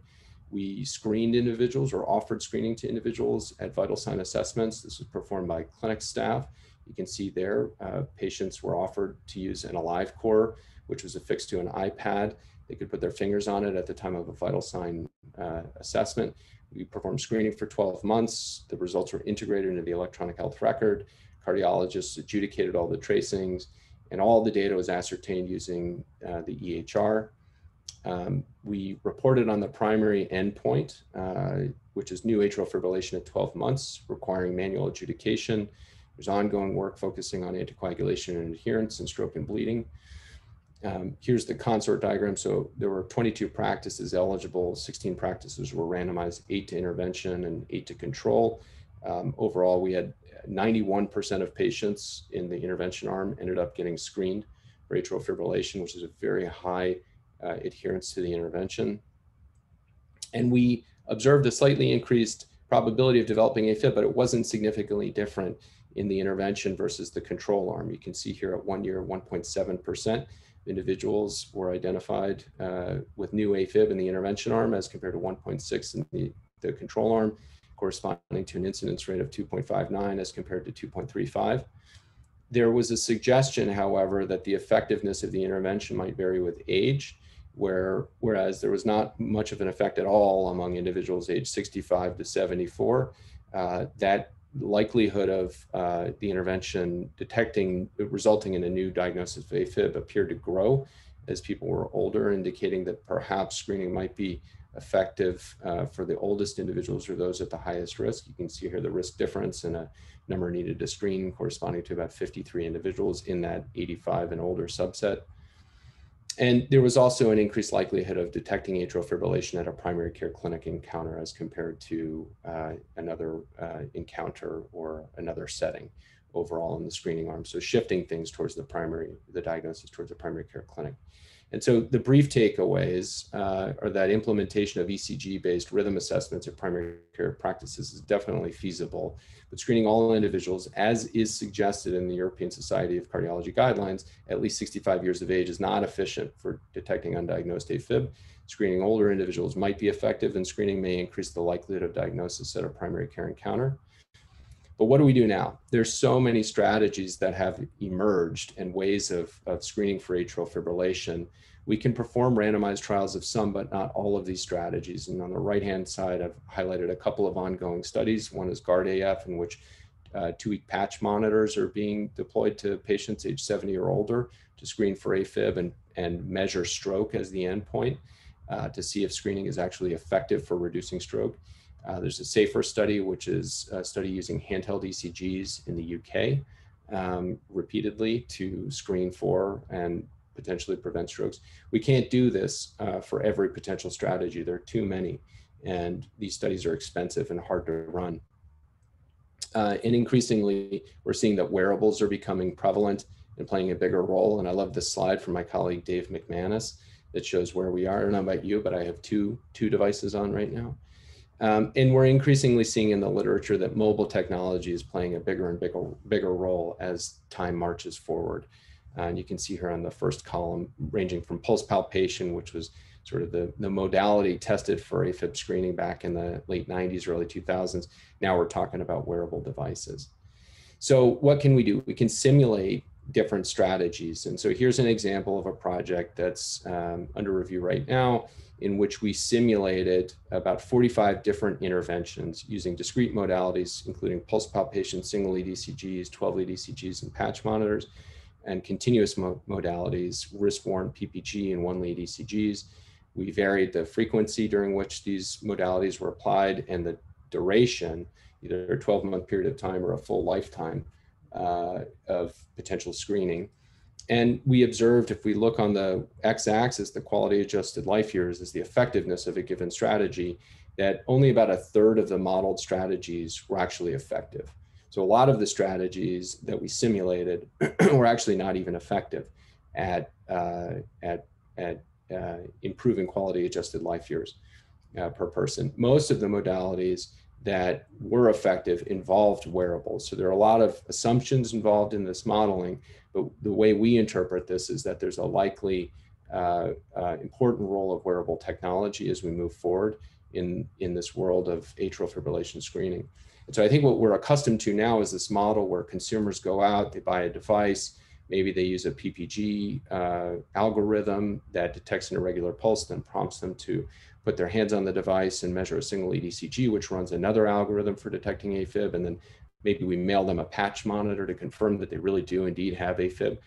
we screened individuals or offered screening to individuals at vital sign assessments. This was performed by clinic staff. You can see there, uh, patients were offered to use an AliveCor which was affixed to an iPad. They could put their fingers on it at the time of a vital sign uh, assessment. We performed screening for 12 months. The results were integrated into the electronic health record. Cardiologists adjudicated all the tracings, and all the data was ascertained using uh, the EHR. Um, we reported on the primary endpoint, uh, which is new atrial fibrillation at 12 months, requiring manual adjudication. There's ongoing work focusing on anticoagulation and adherence and stroke and bleeding. Um, here's the consort diagram. So there were 22 practices eligible, 16 practices were randomized, eight to intervention and eight to control. Um, overall, we had 91% of patients in the intervention arm ended up getting screened for atrial fibrillation, which is a very high uh, adherence to the intervention. And we observed a slightly increased probability of developing AFib, but it wasn't significantly different in the intervention versus the control arm. You can see here at one year, 1.7% individuals were identified uh, with new AFib in the intervention arm as compared to 1.6 in the, the control arm, corresponding to an incidence rate of 2.59 as compared to 2.35. There was a suggestion, however, that the effectiveness of the intervention might vary with age, where whereas there was not much of an effect at all among individuals aged 65 to 74. Uh, that likelihood of uh, the intervention detecting, resulting in a new diagnosis of AFib appeared to grow as people were older, indicating that perhaps screening might be effective uh, for the oldest individuals or those at the highest risk. You can see here the risk difference and a number needed to screen corresponding to about 53 individuals in that 85 and older subset and there was also an increased likelihood of detecting atrial fibrillation at a primary care clinic encounter as compared to uh, another uh, encounter or another setting overall in the screening arm. So shifting things towards the primary, the diagnosis towards the primary care clinic. And so the brief takeaways uh, are that implementation of ECG-based rhythm assessments at primary care practices is definitely feasible, but screening all individuals, as is suggested in the European Society of Cardiology guidelines, at least 65 years of age is not efficient for detecting undiagnosed AFib. Screening older individuals might be effective, and screening may increase the likelihood of diagnosis at a primary care encounter. But what do we do now? There's so many strategies that have emerged and ways of, of screening for atrial fibrillation. We can perform randomized trials of some, but not all of these strategies. And on the right-hand side, I've highlighted a couple of ongoing studies. One is GUARD-AF, in which uh, two-week patch monitors are being deployed to patients age 70 or older to screen for AFib and, and measure stroke as the endpoint uh, to see if screening is actually effective for reducing stroke. Uh, there's a SAFER study, which is a study using handheld ECGs in the UK um, repeatedly to screen for and potentially prevent strokes. We can't do this uh, for every potential strategy. There are too many, and these studies are expensive and hard to run. Uh, and increasingly, we're seeing that wearables are becoming prevalent and playing a bigger role. And I love this slide from my colleague Dave McManus that shows where we are. I don't know about you, but I have two two devices on right now. Um, and we're increasingly seeing in the literature that mobile technology is playing a bigger and bigger, bigger role as time marches forward. Uh, and you can see here on the first column, ranging from pulse palpation, which was sort of the, the modality tested for AFib screening back in the late 90s, early 2000s. Now we're talking about wearable devices. So what can we do? We can simulate different strategies. And so here's an example of a project that's um, under review right now in which we simulated about 45 different interventions using discrete modalities, including pulse palpation, single lead ECGs, 12 lead ECGs, and patch monitors, and continuous mo modalities, wrist-worn PPG and one lead ECGs. We varied the frequency during which these modalities were applied and the duration, either a 12 month period of time or a full lifetime uh, of potential screening. And we observed if we look on the x-axis, the quality adjusted life years is the effectiveness of a given strategy, that only about a third of the modeled strategies were actually effective. So a lot of the strategies that we simulated were actually not even effective at, uh, at, at uh, improving quality adjusted life years uh, per person. Most of the modalities that were effective involved wearables. So there are a lot of assumptions involved in this modeling, but the way we interpret this is that there's a likely uh, uh, important role of wearable technology as we move forward in, in this world of atrial fibrillation screening. And so I think what we're accustomed to now is this model where consumers go out, they buy a device, Maybe they use a PPG uh, algorithm that detects an irregular pulse, then prompts them to put their hands on the device and measure a single EDCG, which runs another algorithm for detecting AFib. And then maybe we mail them a patch monitor to confirm that they really do indeed have AFib.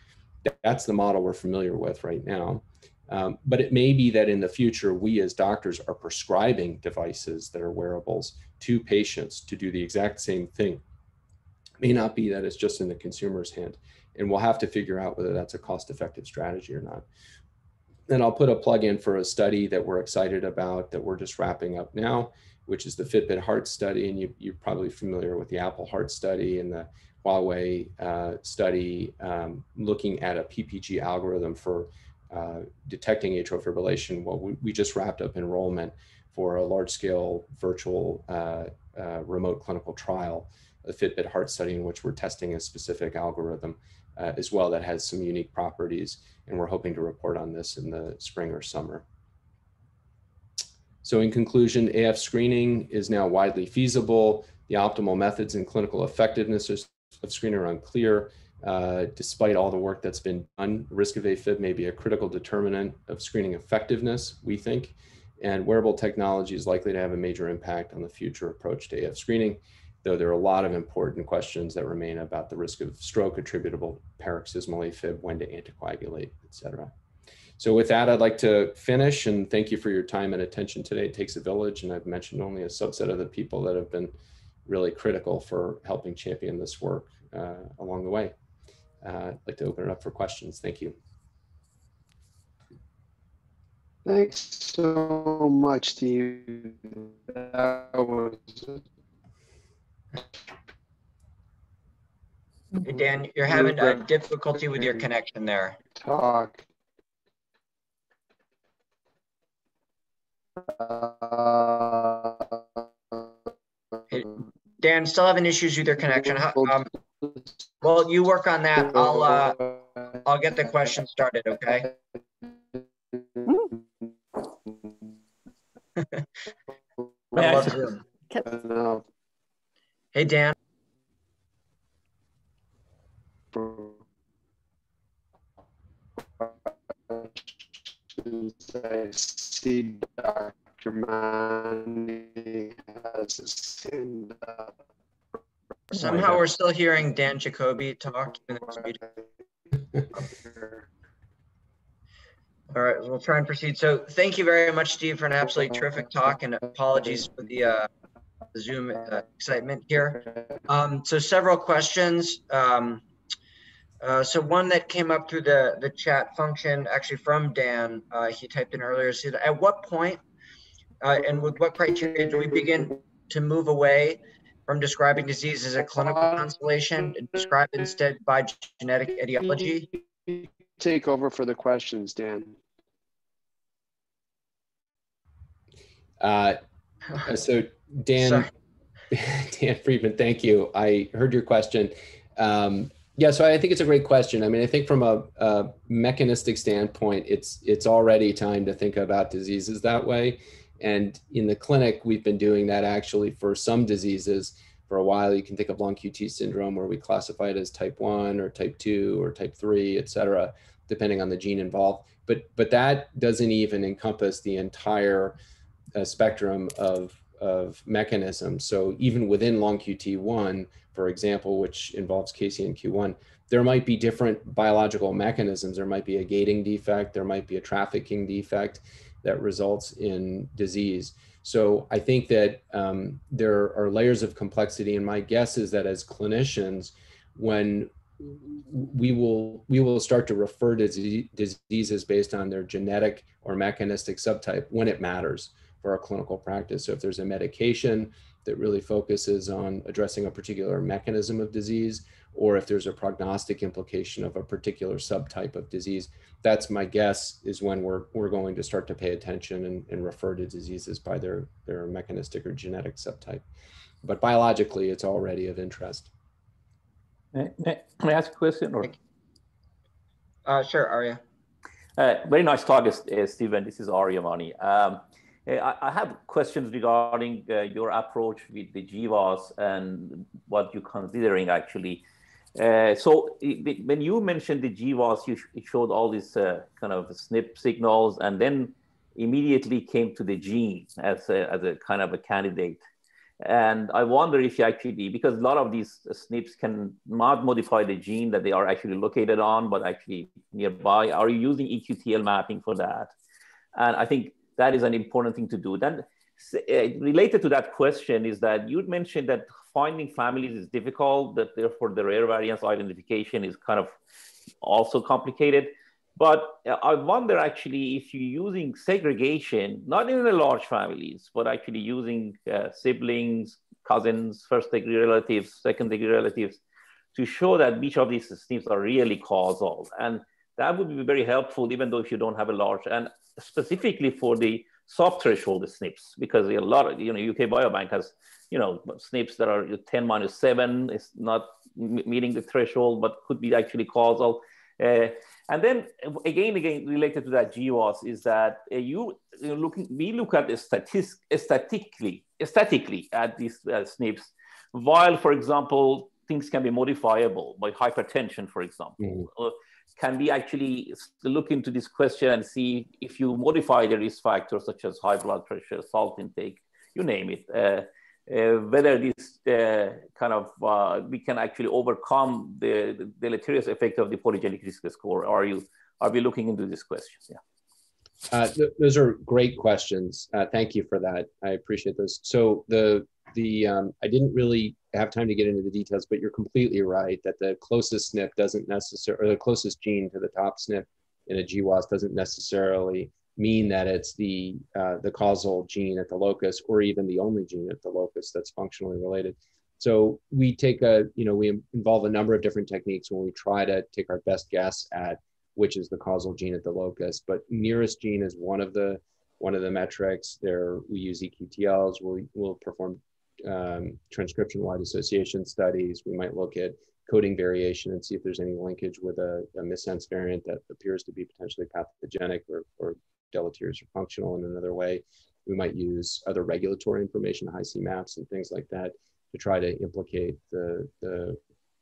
That's the model we're familiar with right now. Um, but it may be that in the future, we as doctors are prescribing devices that are wearables to patients to do the exact same thing. May not be that it's just in the consumer's hand. And we'll have to figure out whether that's a cost effective strategy or not. And I'll put a plug in for a study that we're excited about that we're just wrapping up now, which is the Fitbit Heart Study. And you, are probably familiar with the Apple Heart Study and the Huawei uh, study um, looking at a PPG algorithm for uh, detecting atrial fibrillation. Well, we, we, just wrapped up enrollment for a large scale virtual uh, uh, remote clinical trial, a Fitbit heart study in which we're testing a specific algorithm uh, as well that has some unique properties. And we're hoping to report on this in the spring or summer. So in conclusion, AF screening is now widely feasible. The optimal methods and clinical effectiveness of screening are unclear. Uh, despite all the work that's been done, risk of AFib may be a critical determinant of screening effectiveness, we think, and wearable technology is likely to have a major impact on the future approach to AF screening, though there are a lot of important questions that remain about the risk of stroke attributable paroxysmal AFib, when to anticoagulate, et cetera. So with that, I'd like to finish and thank you for your time and attention today. It takes a village, and I've mentioned only a subset of the people that have been really critical for helping champion this work uh, along the way uh, I'd like to open it up for questions. Thank you. Thanks so much, Steve. That was Dan, you're having a difficulty with your connection there. Talk. Uh, hey, Dan, still having issues with your connection. Um, well, you work on that. I'll uh, I'll get the question started. Okay. hey Dan. I see Dr. Manning has his hand up. Somehow we're still hearing Dan Jacoby talk. All right, we'll try and proceed. So thank you very much, Steve, for an absolutely terrific talk and apologies for the, uh, Zoom uh, excitement here. Um, so several questions. Um, uh, so one that came up through the, the chat function, actually from Dan, uh, he typed in earlier, said, at what point uh, and with what criteria do we begin to move away from describing disease as a clinical constellation, and describe instead by genetic etiology. Take over for the questions, Dan. Uh, so Dan, Dan Friedman, thank you. I heard your question. Um, yeah, so I think it's a great question. I mean, I think from a, a, mechanistic standpoint, it's it's already time to think about diseases that way. And in the clinic, we've been doing that actually for some diseases for a while. You can think of long QT syndrome where we classify it as type one or type two or type three, et cetera, depending on the gene involved. But, but that doesn't even encompass the entire uh, spectrum of, of mechanisms. So even within long QT1, for example, which involves KCNQ1, there might be different biological mechanisms. There might be a gating defect, there might be a trafficking defect that results in disease. So I think that um, there are layers of complexity, and my guess is that as clinicians, when we will we will start to refer to diseases based on their genetic or mechanistic subtype when it matters for our clinical practice. So if there's a medication that really focuses on addressing a particular mechanism of disease, or if there's a prognostic implication of a particular subtype of disease. That's my guess is when we're, we're going to start to pay attention and, and refer to diseases by their, their mechanistic or genetic subtype. But biologically, it's already of interest. May, may, may I ask a question? Or? Uh, sure, Arya. Uh, very nice talk, uh, Stephen. This is Arya Mani. Um, I, have questions regarding uh, your approach with the GWAS and what you're considering actually Uh, so it, when you mentioned the GWAS, you showed all these uh, kind of SNP signals, and then immediately came to the gene as a, as a kind of a candidate. And I wonder if you actually, because a lot of these SNPs can not modify the gene that they are actually located on, but actually nearby. Are you using EQTL mapping for that? And I think that is an important thing to do. Then uh, related to that question is that you mentioned that finding families is difficult, that therefore the rare variance identification is kind of also complicated. But I wonder actually if you're using segregation, not in the large families, but actually using uh, siblings, cousins, first degree relatives, second degree relatives, to show that each of these SNPs are really causal. And that would be very helpful, even though if you don't have a large, and specifically for the soft threshold SNPs, because a lot of, you know, UK Biobank has, you know, SNPs that are 10 minus seven is not meeting the threshold, but could be actually causal. Uh, and then again, again, related to that GWAS is that uh, you, you looking, we look at the statistic, statically, statically at these uh, SNPs, while, for example, things can be modifiable by hypertension, for example. Mm. Can we actually look into this question and see if you modify the risk factors such as high blood pressure, salt intake, you name it, uh, uh, whether this uh, kind of uh, we can actually overcome the, the, deleterious effect of the polygenic risk score. Are you are we looking into these questions? Yeah. Uh, th those are great questions. Uh, thank you for that. I appreciate those. So the the um, I didn't really have time to get into the details, but you're completely right that the closest SNP doesn't necessarily, or the closest gene to the top SNP in a GWAS doesn't necessarily mean that it's the uh, the causal gene at the locus or even the only gene at the locus that's functionally related. So we take a, you know, we involve a number of different techniques when we try to take our best guess at which is the causal gene at the locus. But nearest gene is one of the one of the metrics. There we use EQTLs. We'll, we'll perform um, transcriptome-wide association studies. We might look at coding variation and see if there's any linkage with a, a missense variant that appears to be potentially pathogenic or, or deleterious or functional in another way. We might use other regulatory information, Hi-C maps and things like that to try to implicate the, the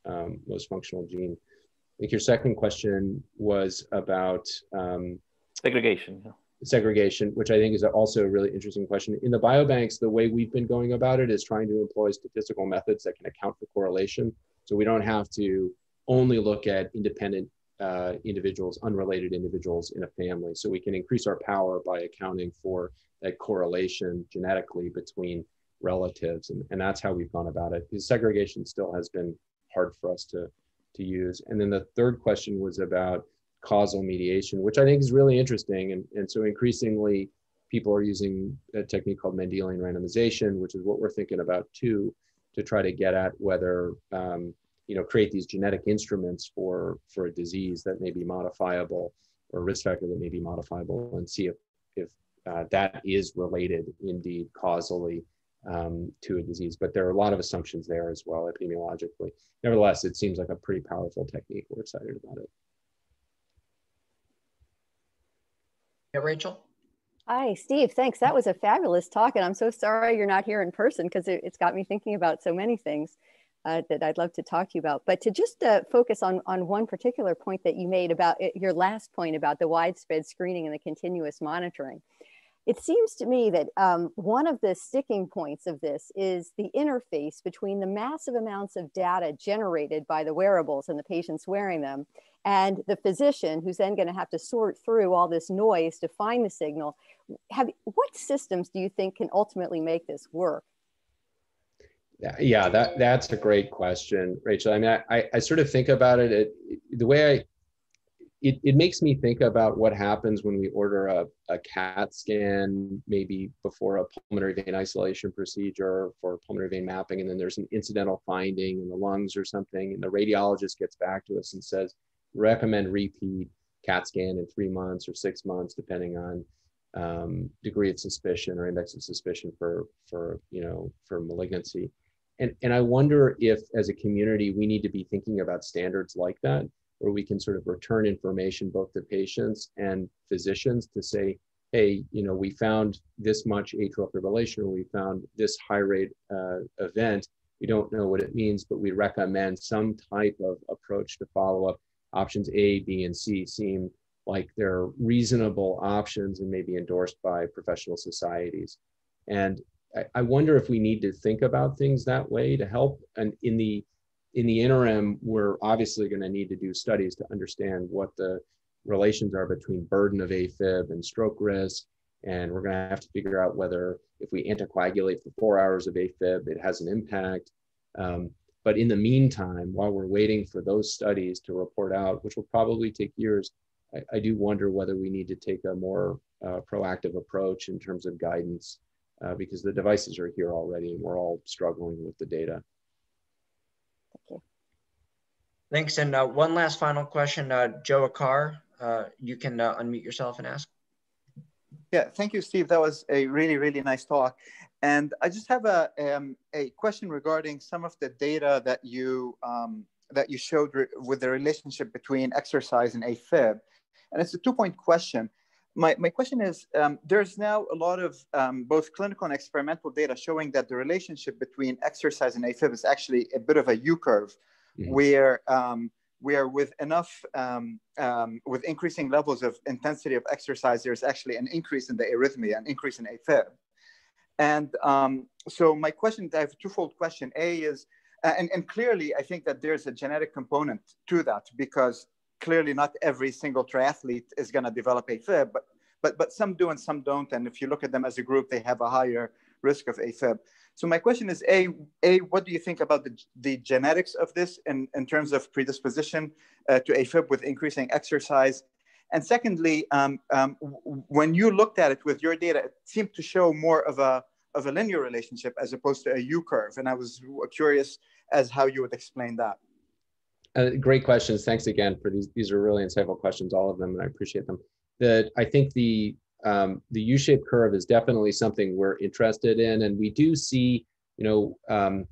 um, most functional gene. I think your second question was about um, segregation. Segregation, which I think is also a really interesting question. In the biobanks, the way we've been going about it is trying to employ statistical methods that can account for correlation. So we don't have to only look at independent uh, individuals, unrelated individuals in a family. So we can increase our power by accounting for that correlation genetically between relatives. And, and that's how we've gone about it. Because segregation still has been hard for us to, to use. And then the third question was about causal mediation, which I think is really interesting. And, and so increasingly, people are using a technique called Mendelian randomization, which is what we're thinking about too, to try to get at whether um, you know create these genetic instruments for for a disease that may be modifiable or risk factor that may be modifiable and see if if uh, that is related indeed causally um, to a disease. But there are a lot of assumptions there as well epidemiologically. Nevertheless it seems like a pretty powerful technique. We're excited about it yeah rachel Hi, Steve. Thanks. That was a fabulous talk. And I'm so sorry you're not here in person because it, has got me thinking about so many things uh, that I'd love to talk to you about. But to just uh, focus on, on one particular point that you made about it, your last point about the widespread screening and the continuous monitoring. It seems to me that um, one of the sticking points of this is the interface between the massive amounts of data generated by the wearables and the patients wearing them and the physician who's then going to have to sort through all this noise to find the signal. Have, what systems do you think can ultimately make this work? Yeah, that that's a great question, Rachel. I mean, I, I sort of think about it, it the way I it, it makes me think about what happens when we order a, a CAT scan, maybe before a pulmonary vein isolation procedure for pulmonary vein mapping, and then there's an incidental finding in the lungs or something, and the radiologist gets back to us and says, recommend repeat CAT scan in three months or six months, depending on um, degree of suspicion or index of suspicion for for you know for malignancy. And and i wonder if as a community we need to be thinking about standards like that where we can sort of return information both to patients and physicians to say hey you know we found this much atrial fibrillation or we found this high rate uh, event We don't know what it means, but we recommend some type of approach to follow up. Options A, B, and C seem like they're reasonable options and maybe endorsed by professional societies. And I, I wonder if we need to think about things that way to help. And in the in the interim, we're obviously going to need to do studies to understand what the relations are between burden of AFib and stroke risk. And we're going to have to figure out whether if we anticoagulate for four hours of AFib, it has an impact. Um, but in the meantime, while we're waiting for those studies to report out, which will probably take years, I, I do wonder whether we need to take a more uh, proactive approach in terms of guidance uh, because the devices are here already and we're all struggling with the data. Thank you. Thanks. And uh, one last final question, uh, Joe Akar, uh, you can uh, unmute yourself and ask. Yeah, thank you, Steve. That was a really, really nice talk. And I just have a, um, a question regarding some of the data that you, um, that you showed with the relationship between exercise and AFib. And it's a two-point question. My, my question is, um, there's now a lot of um, both clinical and experimental data showing that the relationship between exercise and AFib is actually a bit of a U-curve, mm-hmm. where um, where with enough, um, um, with increasing levels of intensity of exercise, there's actually an increase in the arrhythmia, an increase in AFib. And um, so my question, I have a twofold question. A is, uh, and, and clearly I think that there's a genetic component to that because clearly not every single triathlete is gonna develop AFib, but, but, but some do and some don't. And if you look at them as a group, they have a higher risk of AFib. So my question is, A, A what do you think about the, the genetics of this in, in terms of predisposition uh, to AFib with increasing exercise? And secondly, um, um, when you looked at it with your data, it seemed to show more of a, of a linear relationship as opposed to a U-curve. And I was curious as how you would explain that. Uh, great questions. Thanks again for these. These are really insightful questions, all of them, and I appreciate them. That I think the um, the U-shaped curve is definitely something we're interested in, and we do see, you know, um,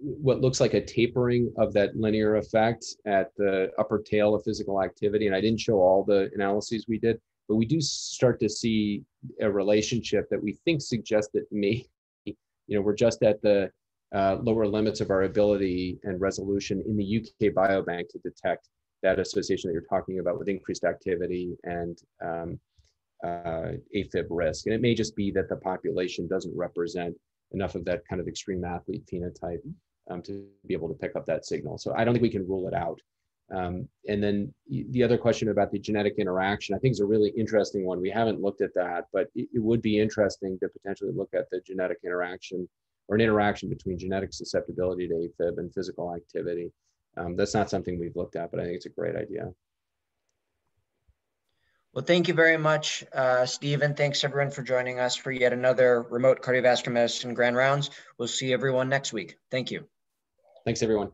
what looks like a tapering of that linear effect at the upper tail of physical activity. And I didn't show all the analyses we did, but we do start to see a relationship that we think suggests that maybe, you know, we're just at the uh, lower limits of our ability and resolution in the UK Biobank to detect that association that you're talking about with increased activity and um, uh, AFib risk. And it may just be that the population doesn't represent enough of that kind of extreme athlete phenotype um, to be able to pick up that signal. So I don't think we can rule it out. Um, and then the other question about the genetic interaction, I think is a really interesting one. We haven't looked at that, but it, it would be interesting to potentially look at the genetic interaction or an interaction between genetic susceptibility to AFib and physical activity. Um, that's not something we've looked at, but I think it's a great idea. Well, thank you very much, uh, Steven. Thanks everyone for joining us for yet another remote cardiovascular medicine grand rounds. We'll see everyone next week. Thank you. Thanks everyone.